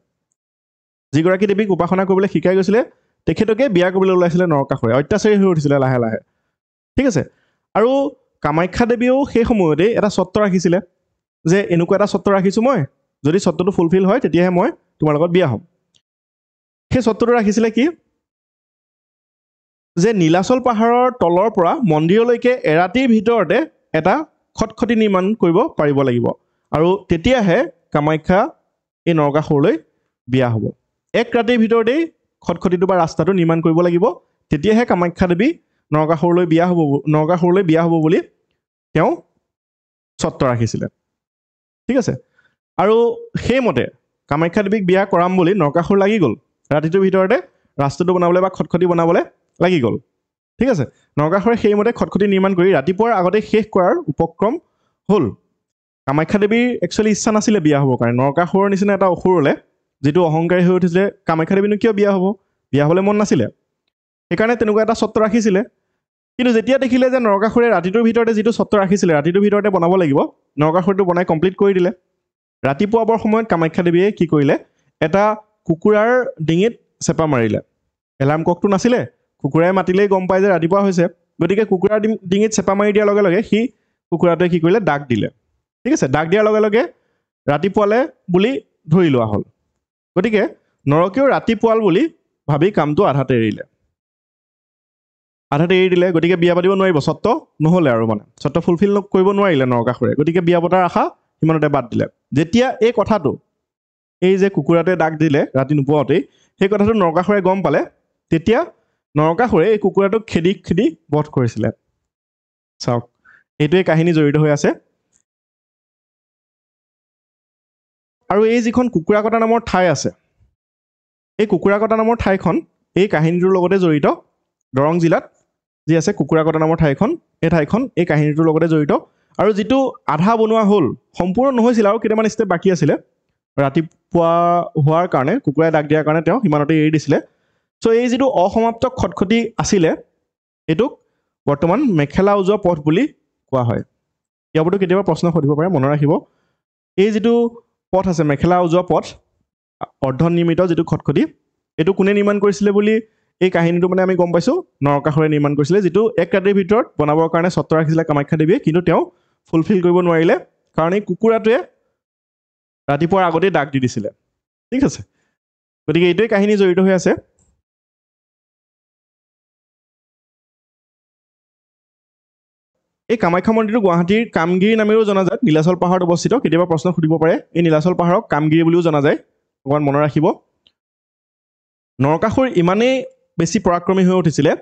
যিগৰাকী দেৱীক উপাসনা কৰিবলৈ শিকাই গৈছিলে তেখেতকে বিয়া কৰিবলৈ ওলাইছিলে নৰকাসুৰে অত্যাচাৰী হৈ উঠিছিলে লাহে লাহে। ঠিক আছে? আৰু কামাখ্যা দেৱীয়েও সেই সময়তেই এটা চৰ্ত ৰাখিছিলে যে এনেকুৱা এটা চৰ্ত ৰাখিছোঁ মই যদি চৰ্তটো ফুলফিল হয় তেতিয়াহে মই তোমাৰ লগত বিয়া হ'ম। সেই চৰ্তটো ৰাখিছিলে কি? যে নীলাচল পাহাৰৰ তলৰ পৰা মন্দিৰলৈকে এৰাতিৰ ভিতৰতে এটা খটখটি নিৰ্মাণ কৰিব পাৰিব লাগিব। আৰু তেতিয়াহে কামাখ্যা এই নৰকাসুৰলৈ বিয়া হ'ব। এক ৰাতিৰ ভিতৰতেই খটখটিটো বা ৰাস্তাটো নিৰ্মাণ কৰিব লাগিব। তেতিয়াহে কামাখ্যা দেৱী নৰকাসুৰলৈ বিয়া হ'ব নৰকাসুৰলৈ বিয়া হ'ব বুলি তেওঁ চৰ্ত ৰাখিছিলে। ঠিক আছে? আৰু সেইমতে কামাখ্যা দেৱীক বিয়া কৰাম বুলি নৰকাসুৰ লাগি গ'ল। ৰাতিটোৰ ভিতৰতে ৰাস্তাটো বনাবলৈ বা খটখটি বনাবলৈ লাগি গ'ল। ঠিক আছে? নৰকাসুৰে সেইমতে খটখটি নিৰ্মাণ কৰি ৰাতিপুৱাৰ আগতে শেষ কৰাৰ উপক্ৰম হ'ল। কামাখ্যা দেৱীৰ একচুৱেলি ইচ্ছা নাছিলে বিয়া হ'বৰ কাৰণে। নৰকাসুৰৰ নিচিনা এটা অসুৰলে যিটো অহংকাৰী হৈ উঠিছিলে কামাখ্যা দেৱীনো কিয় বিয়া হ'ব? বিয়া হ'বলৈ মন নাছিলে। সেইকাৰণে তেনেকুৱা এটা চৰ্ত ৰাখিছিলে। কিন্তু যেতিয়া দেখিলে যে নৰকাসুৰে ৰাতিটোৰ ভিতৰতে যিটো চৰ্ত ৰাখিছিলে ৰাতিটোৰ ভিতৰতে বনাব লাগিব নৰকাসুৰটো বনাই কমপ্লিট কৰি দিলে। ৰাতিপুৱাবৰ সময়ত কামাখ্যা দেৱীয়ে কি কৰিলে? এটা কুকুৰাৰ ডিঙিত চেপা মাৰিলে। এলাৰ্ম ককটো নাছিলে। কুকুৰাই মাতিলেই গম পায় যে ৰাতিপুৱা হৈছে। গতিকে কুকুৰাৰ ডিঙ- ডিঙিত চেপা মাৰি দিয়াৰ লগে লগে সি কুকুৰাটোৱে কি কৰিলে? ডাক দিলে। ঠিক আছে ডাক দিয়াৰ লগে লগে ৰাতিপুৱালে বুলি ধৰি লোৱা হ'ল। গতিকে নৰকেও ৰাতিপুৱাল বুলি ভাবি কামটো আধাতে এৰিলে। আধাতে এৰি দিলে গতিকে বিয়া পাতিব নোৱাৰিব। চৰ্ত নহ'লে আৰু মানে। চৰ্ত ফুলফিল কৰিব নোৱাৰিলে নৰকাসুৰে গতিকে বিয়া পতাৰ আশা সিমানতে বাদ দিলে। যেতিয়া এই কথাটো এই যে কুকুৰাটোৱে ডাক দিলে ৰাতি নোপোৱাওঁতেই সেই কথাটো নৰকাসুৰে গম পালে তেতিয়া নৰকাসুৰে এই কুকুৰাটোক খেদি খেদি বধ কৰিছিলে। চাওক এইটোৱে কাহিনী জড়িত হৈ আছে। আৰু এই যিখন কুকুৰাকটা নামৰ ঠাই আছে এই কুকুৰাকটা নামৰ ঠাইখন এই কাহিনীটোৰ লগতে জড়িত। দৰং জিলাত যি আছে কুকুৰাকটা নামৰ ঠাইখন এই ঠাইখন এই কাহিনীটোৰ লগতে জড়িত। আৰু যিটো আধা বনোৱা হ'ল সম্পূৰ্ণ নহৈছিল আৰু কেইটামান ষ্টেপ বাকী আছিলে। ৰাতিপুৱা হোৱাৰ কাৰণে কুকুৰাই ডাক দিয়াৰ কাৰণে তেওঁ সিমানতে এৰি দিছিলে। চ' এই যিটো অসমাপ্ত খটখটি আছিলে এইটোক বৰ্তমান মেখেলা উজোৱা পথ বুলি কোৱা হয়। ইয়াৰ ওপৰতো কেতিয়াবা প্ৰশ্ন সুধিব পাৰে মনত ৰাখিব। এই যিটো পথ আছে মেখেলা উজোৱা পথ অৰ্ধনিৰ্মিত যিটো খটখটি এইটো কোনে নিৰ্মাণ কৰিছিলে বুলি এই কাহিনীটো মানে আমি গম পাইছোঁ। নৰকাসুৰে নিৰ্মাণ কৰিছিলে যিটো এক ৰাতিৰ ভিতৰত বনাবৰ কাৰণে চৰ্ত ৰাখিছিলে কামাখ্যা দেৱীয়ে কিন্তু তেওঁ ফুলফিল কৰিব নোৱাৰিলে কাৰণ এই কুকুৰাটোৱে ৰাতিপুৱাৰ আগতেই ডাক দি দিছিলে। ঠিক আছে? গতিকে এইটোৱে কাহিনী জড়িত হৈ আছে। এই কামাখ্যা মন্দিৰটো গুৱাহাটীৰ কামগিৰি নামেৰেও জনাজাত নীলাচল পাহাৰত অৱস্থিত। কেতিয়াবা প্ৰশ্ন সুধিব পাৰে। এই নীলাচল পাহাৰক কামগিৰি বুলিও জনা যায়। অকণমান মনত ৰাখিব। নৰকাসুৰ ইমানেই বেছি পৰাক্ৰমী হৈ উঠিছিলে।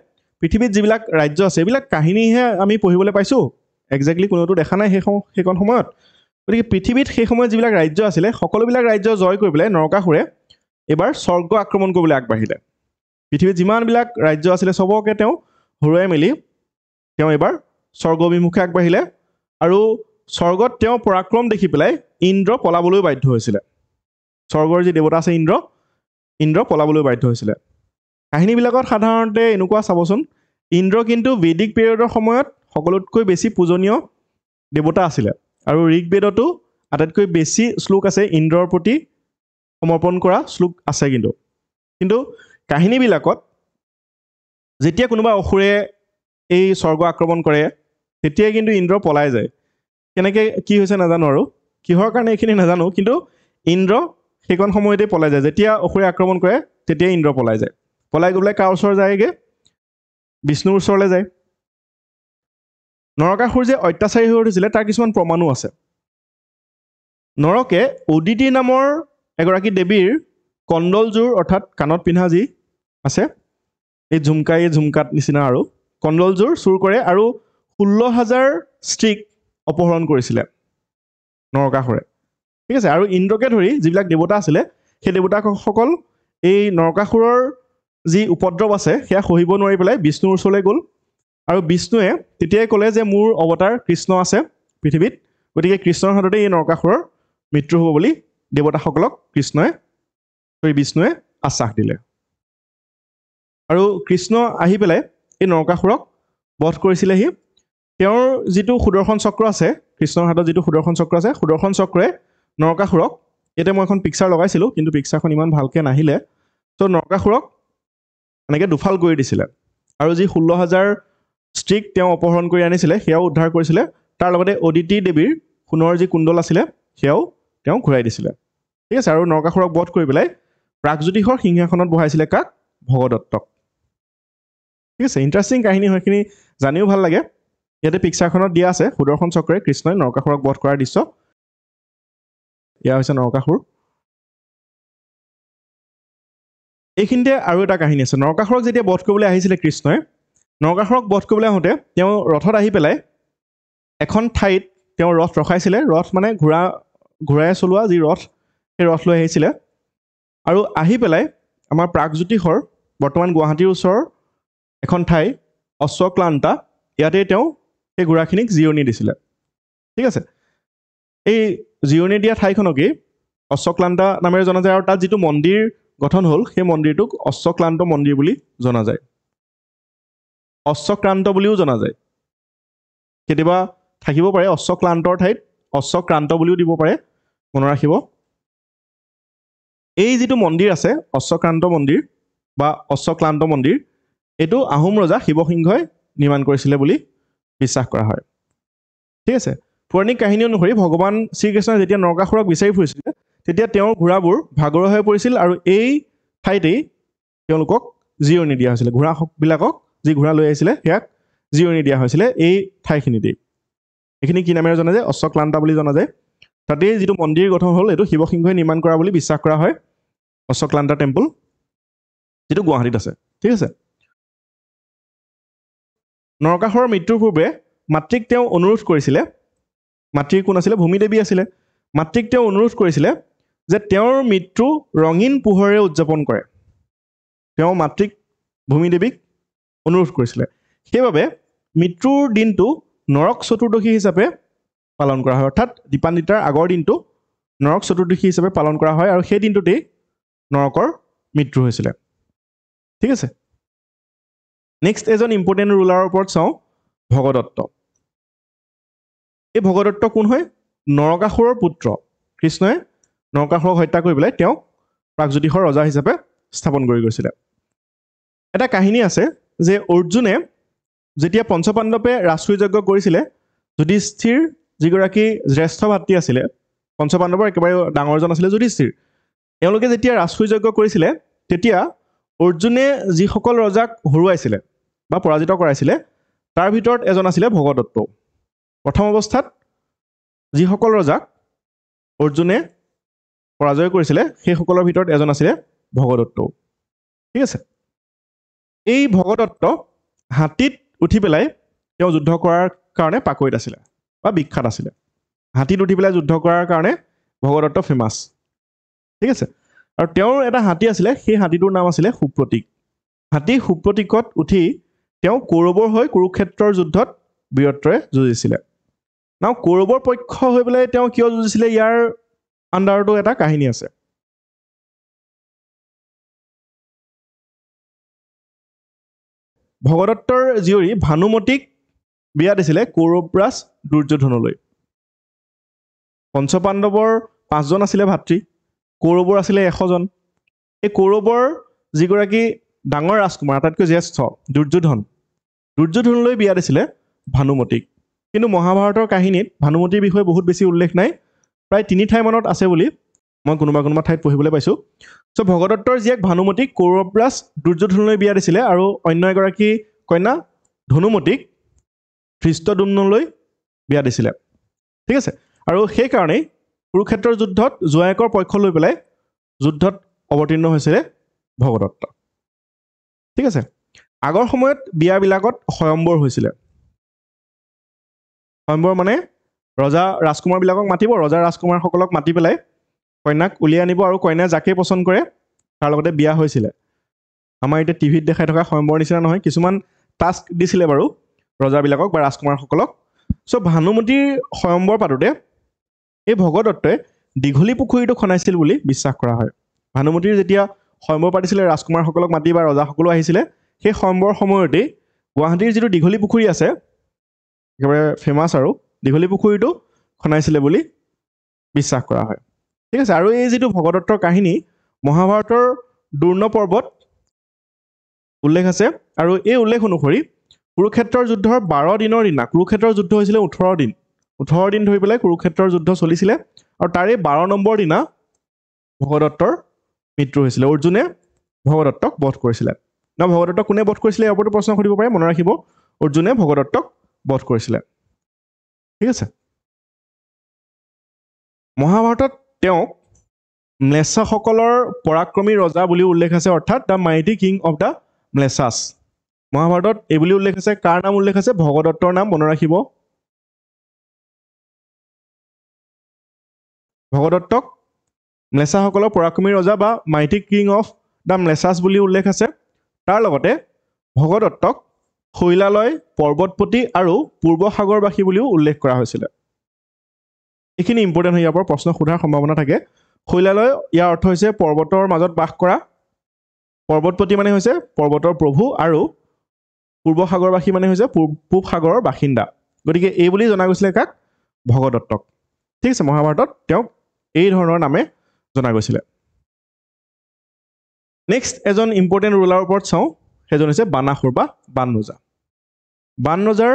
পৃথিৱীত যিবিলাক ৰাজ্য আছে এইবিলাক কাহিনীহে আমি পঢ়িবলৈ পাইছোঁ। একজেক্টলি কোনোতো দেখা নাই সেই সেইকণ সময়ত। গতিকে পৃথিৱীত সেই সময়ত যিবিলাক ৰাজ্য আছিলে সকলোবিলাক ৰাজ্য জয় কৰি পেলাই নৰকাসুৰে এইবাৰ স্বৰ্গ আক্ৰমণ কৰিবলৈ আগবাঢ়িলে। পৃথিৱীত যিমানবিলাক ৰাজ্য আছিলে চবকে তেওঁ হৰুৱাই মেলি তেওঁ এইবাৰ স্বৰ্গ অভিমুখে আগবাঢ়িলে আৰু স্বৰ্গত তেওঁ পৰাক্ৰম দেখি পেলাই ইন্দ্ৰ পলাবলৈ বাধ্য হৈছিলে। স্বৰ্গৰ যি দেৱতা আছে ইন্দ্ৰ ইন্দ্ৰ পলাবলৈ বাধ্য হৈছিলে। কাহিনীবিলাকত সাধাৰণতে এনেকুৱা চাবচোন ইন্দ্ৰ কিন্তু বেদিক পিৰিয়ডৰ সময়ত সকলোতকৈ বেছি পূজনীয় দেৱতা আছিলে আৰু ঋগবেদতো আটাইতকৈ বেছি শ্লোক আছে ইন্দ্ৰৰ প্ৰতি সমৰ্পণ কৰা শ্লোক আছে কিন্তু। কিন্তু কাহিনীবিলাকত যেতিয়া কোনোবা অসুৰে এই স্বৰ্গ আক্ৰমণ কৰে তেতিয়াই কিন্তু ইন্দ্ৰ পলাই যায়। কেনেকৈ কি হৈছে নাজানো আৰু। কিহৰ কাৰণে এইখিনি নাজানো কিন্তু ইন্দ্ৰ সেইকণ সময়তে পলাই যায়। যেতিয়া অসুৰে আক্ৰমণ কৰে তেতিয়াই ইন্দ্ৰ পলাই যায়। পলাই গৈ পেলাই কাৰ ওচৰ যায়গৈ? বিষ্ণুৰ ওচৰলৈ যায়। নৰকাসুৰ যে অত্যাচাৰী হৈ উঠিছিলে তাৰ কিছুমান প্ৰমাণো আছে। নৰকে উদিতি নামৰ এগৰাকী দেৱীৰ কণ্ডলযোৰ অৰ্থাৎ কাণত পিন্ধা যি আছে এই ঝুমকাই ঝুমকাত নিচিনা আৰু। কণ্ডলযোৰ চুৰ কৰে আৰু ষোল্ল হাজাৰ স্ত্ৰীক অপহৰণ কৰিছিলে নৰকাসুৰে। ঠিক আছে আৰু ইন্দ্ৰকে ধৰি যিবিলাক দেৱতা আছিলে সেই দেৱতাসকল এই নৰকাসুৰৰ যি উপদ্ৰৱ আছে সেয়া সহিব নোৱাৰি পেলাই বিষ্ণুৰ ওচৰলৈ গ'ল। আৰু বিষ্ণুৱে তেতিয়াই ক'লে যে মোৰ অৱতাৰ কৃষ্ণ আছে পৃথিৱীত গতিকে কৃষ্ণৰ হাততে এই নৰকাসুৰৰ মৃত্যু হ'ব বুলি দেৱতাসকলক কৃষ্ণই বিষ্ণুৱে আশ্বাস দিলে। আৰু কৃষ্ণ আহি পেলাই এই নৰকাসুৰক বধ কৰিছিলেহি। তেওঁৰ যিটো সুদৰ্শন চক্ৰ আছে কৃষ্ণৰ হাতত যিটো সুদৰ্শন চক্ৰ আছে সুদৰ্শন চক্ৰই নৰকাসুৰক ইয়াতে মই এখন পিকচাৰ লগাইছিলোঁ কিন্তু পিকচাৰখন ইমান ভালকৈ নাহিলে। ত' নৰকাসুৰক এনেকৈ দুফাল কৰি দিছিলে। আৰু যি ষোল্ল হাজাৰ স্ত্ৰীক তেওঁ অপহৰণ কৰি আনিছিলে সেয়াও উদ্ধাৰ কৰিছিলে। তাৰ লগতে অদিতি দেৱীৰ সোণৰ যি কুণ্ডল আছিলে সেয়াও তেওঁ ঘূৰাই দিছিলে। ঠিক আছে আৰু নৰকাসুৰক বধ কৰি পেলাই প্ৰাগজ্যোতিষৰ সিংহাসনত বহাইছিলে কাক? ভগদত্তক। ঠিক আছে ইণ্টাৰেষ্টিং কাহিনী সেইখিনি জানিও ভাল লাগে। ইয়াতে পিকচাৰখনত দিয়া আছে সুদৰ্শন চক্ৰে কৃষ্ণই নৰকাসুৰক বধ কৰাৰ দৃশ্য। এয়া হৈছে নৰকাসুৰ। এইখিনিতে আৰু এটা কাহিনী আছে। নৰকাসুৰক যেতিয়া বধ কৰিবলৈ আহিছিলে কৃষ্ণই নৰকাসুৰক বধ কৰিবলৈ আহোঁতে তেওঁ ৰথত আহি পেলাই এখন ঠাইত তেওঁ ৰথ ৰখাইছিলে। ৰথ মানে ঘোঁৰা ঘোঁৰাই চলোৱা যি ৰথ সেই ৰথ লৈ আহিছিলে। আৰু আহি পেলাই আমাৰ প্ৰাগজ্যোতিষৰ বৰ্তমান গুৱাহাটীৰ ওচৰৰ এখন ঠাই অশ্বক্লান্তা ইয়াতেই তেওঁ সেই ঘোঁৰাখিনিক জিৰণি দিছিলে। ঠিক আছে? এই জিৰণি দিয়া ঠাইখনকেই অশ্বক্লান্তা নামেৰে জনা যায় আৰু তাত যিটো মন্দিৰ গঠন হ'ল সেই মন্দিৰটোক অশ্বক্লান্ত মন্দিৰ বুলি জনা যায়। অশ্বক্ৰান্ত বুলিও জনা যায়। কেতিয়াবা থাকিব পাৰে অশ্বক্লান্তৰ ঠাইত অশ্বক্ৰান্ত বুলিও দিব পাৰে মনত ৰাখিব। এই যিটো মন্দিৰ আছে অশ্বক্ৰান্ত মন্দিৰ বা অশ্বক্লান্ত মন্দিৰ এইটো আহোম ৰজা শিৱসিংহই নিৰ্মাণ কৰিছিলে বুলি বিশ্বাস কৰা হয়। ঠিক আছে? পৌৰাণিক কাহিনী অনুসৰি ভগৱান শ্ৰীকৃষ্ণই যেতিয়া নৰকাসুৰক বিচাৰি ফুৰিছিলে তেতিয়া তেওঁৰ ঘোঁৰাবোৰ ভাগৰুৱা হৈ পৰিছিল আৰু এই ঠাইতেই তেওঁলোকক জিৰণি দিয়া হৈছিলে। ঘোঁৰাবিলাকক যি ঘোঁৰা লৈ আহিছিলে সেয়াক জিৰণি দিয়া হৈছিলে এই ঠাইখিনিতেই। এইখিনি কি নামেৰে জনা যায়? অশ্বক্লান্তা বুলি জনা যায়। তাতেই যিটো মন্দিৰ গঠন হ'ল এইটো শিৱসিংহই নিৰ্মাণ কৰা বুলি বিশ্বাস কৰা হয়। অশ্বক্লান্তা টেম্পল যিটো গুৱাহাটীত আছে। ঠিক আছে? নৰকাসুৰৰ মৃত্যুৰ পূৰ্বে মাতৃক তেওঁ অনুৰোধ কৰিছিলে মাতৃৰ কোন আছিলে? ভূমিদেৱী আছিলে। মাতৃক তেওঁ অনুৰোধ কৰিছিলে যে তেওঁৰ মৃত্যু ৰঙীন পোহৰেৰে উদযাপন কৰে। তেওঁ মাতৃক ভূমিদেৱীক অনুৰোধ কৰিছিলে। সেইবাবে মৃত্যুৰ দিনটো নৰক চতুৰ্দশী হিচাপে পালন কৰা হয়। অৰ্থাৎ দীপান্বিতাৰ আগৰ দিনটো নৰক চতুৰ্দশী হিচাপে পালন কৰা হয় আৰু সেই দিনটোতেই নৰকৰ মৃত্যু হৈছিলে। ঠিক আছে? নেক্সট এজন ইম্পৰ্টেণ্ট ৰুলাৰৰ ওপৰত চাওঁ। ভগদত্ত। এই ভগদত্ত কোন হয়? নৰকাসুৰৰ পুত্ৰ। কৃষ্ণই নৰকাসুৰক হত্যা কৰি পেলাই তেওঁক প্ৰাগজ্যোতিষৰ ৰজা হিচাপে স্থাপন কৰি গৈছিলে। এটা কাহিনী আছে যে অৰ্জুনে যেতিয়া পঞ্চপাণ্ডৱে ৰাজসুই যজ্ঞ কৰিছিলে যুধিষ্ঠিৰ যিগৰাকী জ্যেষ্ঠ ভাতৃ আছিলে পঞ্চপাণ্ডৱৰ একেবাৰে ডাঙৰজন আছিলে যুধিষ্ঠিৰ এওঁলোকে যেতিয়া ৰাজসুই যজ্ঞ কৰিছিলে তেতিয়া অৰ্জুনে যিসকল ৰজাক হৰুৱাইছিলে বা পৰাজিত কৰাইছিলে তাৰ ভিতৰত এজন আছিলে ভগদত্ত প্ৰথম অৱস্থাত যিসকল ৰজাক অৰ্জুনে পৰাজয় কৰিছিলে সেইসকলৰ ভিতৰত এজন আছিলে ভগদত্ত ঠিক আছে? এই ভগদত্ত হাতীত উঠি পেলাই তেওঁ যুদ্ধ কৰাৰ কাৰণে পাকৈত আছিলে বা বিখ্যাত আছিলে। হাতীত উঠি পেলাই যুদ্ধ কৰাৰ কাৰণে ভগদত্ত ফেমাছ ঠিক আছে? আৰু তেওঁৰ এটা হাতী আছিলে সেই হাতীটোৰ নাম আছিলে সুপ্ৰতীক। হাতী সুপ্ৰতীকত উঠি তেওঁ কৌৰৱৰ হৈ কুৰুক্ষেত্ৰৰ যুদ্ধত বীৰত্বৰে যুঁজিছিলে নাও কৌৰৱৰ পক্ষ হৈ পেলাই তেওঁ কিয় যুঁজিছিলে ইয়াৰ আণ্ডাৰতো এটা কাহিনী আছে। ভগদত্তৰ জীয়ৰী ভানুমতীক বিয়া দিছিলে কৌৰৱৰাজ দুৰ্যোধনলৈ। পঞ্চপাণ্ডৱৰ পাঁচজন আছিলে ভাতৃ কৌৰৱৰ আছিলে এশজন। এই কৌৰৱৰ যিগৰাকী ডাঙৰ ৰাজকুমাৰ আটাইতকৈ জ্যেষ্ঠ দুৰ্যোধন। দুৰ্যোধনলৈ বিয়া দিছিলে ভানুমতীক। কিন্তু মহাভাৰতৰ কাহিনীত ভানুমতীৰ বিষয়ে বহুত বেছি উল্লেখ নাই। প্ৰায় তিনি ঠাইমানত আছে বুলি মই কোনোবা কোনোবা ঠাইত পঢ়িবলৈ পাইছোঁ। চ' ভগদত্তৰ জীয়েক ভানুমতীক কৌৰৱৰাজ দুৰ্যোধনলৈ বিয়া দিছিলে আৰু অন্য এগৰাকী কন্যা ধনুমতীক ধৃষ্টদুম্নলৈ বিয়া দিছিলে। ঠিক আছে? আৰু সেইকাৰণেই কুৰুক্ষেত্ৰৰ যুদ্ধত জোঁৱায়েকৰ পক্ষ লৈ পেলাই যুদ্ধত অৱতীৰ্ণ হৈছিলে ভগদত্ত। ঠিক আছে? আগৰ সময়ত বিয়াবিলাকত স্বয়ম্বৰ হৈছিলে। স্বয়ম্বৰ মানে ৰজা ৰাজকুমাৰবিলাকক মাতিব ৰজা ৰাজকুমাৰসকলক মাতি পেলাই কন্যাক উলিয়াই আনিব আৰু কন্যাই যাকেই পচন্দ কৰে তাৰ লগতে বিয়া হৈছিলে। আমাৰ এতিয়া টিভিত দেখাই থকা স্বয়ম্বৰ নিচিনা নহয় কিছুমান টাস্ক দিছিলে বাৰু ৰজাবিলাকক বা ৰাজকুমাৰসকলক। চ' ভানুমতীৰ স্বয়ম্বৰ পাতোতে এই ভগদত্তই দীঘলী পুখুৰীটো খনাইছিল বুলি বিশ্বাস কৰা হয়। ভানুমতীৰ যেতিয়া স্বয়ম্বৰ পাতিছিলে ৰাজকুমাৰসকলক মাতি বা ৰজাসকলো আহিছিলে। সেই স্বয়ম্বৰ সময়তেই গুৱাহাটীৰ যিটো দীঘলী পুখুৰী আছে একেবাৰে ফেমাছ আৰু দীঘলী পুখুৰীটো খনাইছিলে বুলি বিশ্বাস কৰা হয়। ঠিক আছে আৰু এই যিটো ভগদত্তৰ কাহিনী মহাভাৰতৰ দূৰ্ণ পৰ্বত উল্লেখ আছে আৰু এই উল্লেখ অনুসৰি কুৰুক্ষেত্ৰৰ যুদ্ধৰ বাৰ দিনৰ দিনা কুৰুক্ষেত্ৰৰ যুদ্ধ হৈছিলে ওঠৰ দিন ওঠৰ দিন ধৰি পেলাই কুৰুক্ষেত্ৰৰ যুদ্ধ চলিছিলে আৰু তাৰে বাৰ নম্বৰ দিনা ভগদত্তৰ মৃত্যু হৈছিলে। অৰ্জুনে ভগদত্তক বধ কৰিছিলে। ন ভগদত্তক কোনে বধ কৰিছিলে? ইয়াৰ ওপৰতো প্ৰশ্ন সুধিব পাৰে মনত ৰাখিব। অৰ্জুনে ভগদত্তক বধ কৰিছিলে। ঠিক আছে? মহাভাৰতত তেওঁক ম্লেচ্ছাসকলৰ পৰাক্ৰমী ৰজা বুলি উল্লেখ আছে অৰ্থাৎ the mighty king of the Mlecchas মহাভাৰতত এই বুলি উল্লেখ আছে। কাৰ নাম উল্লেখ আছে? ভগদত্তৰ নাম মনত ৰাখিব। ভগদত্তক ম্লেছাসকলৰ পৰাক্ৰমী ৰজা বা mighty king of the Mlecchas বুলি উল্লেখ আছে। তাৰ লগতে ভগদত্তক শৈলালয় পৰ্বতপতি আৰু পূৰ্বসাগৰবাসী বুলিও উল্লেখ কৰা হৈছিলে। এইখিনি ইম্পৰ্টেণ্ট হয় ইয়াৰ পৰা প্ৰশ্ন সোধাৰ সম্ভাৱনা থাকে। শৈলালয় ইয়াৰ অৰ্থ হৈছে পৰ্বতৰ মাজত বাস কৰা। পৰ্বতপতি মানে হৈছে পৰ্বতৰ প্ৰভু আৰু পূৰ্বসাগৰবাসী মানে হৈছে পূব পূব সাগৰৰ বাসিন্দা। গতিকে এই বুলি জনা গৈছিলে কাক? ভগদত্তক। ঠিক আছে মহাভাৰতত তেওঁক এই ধৰণৰ নামে জনা গৈছিলে নেক্সট এজন ইম্পৰ্টেণ্ট ৰুলাৰৰ ওপৰত চাওঁ। সেইজন হৈছে বানাসুৰ বা বান ৰজা বান ৰজাৰ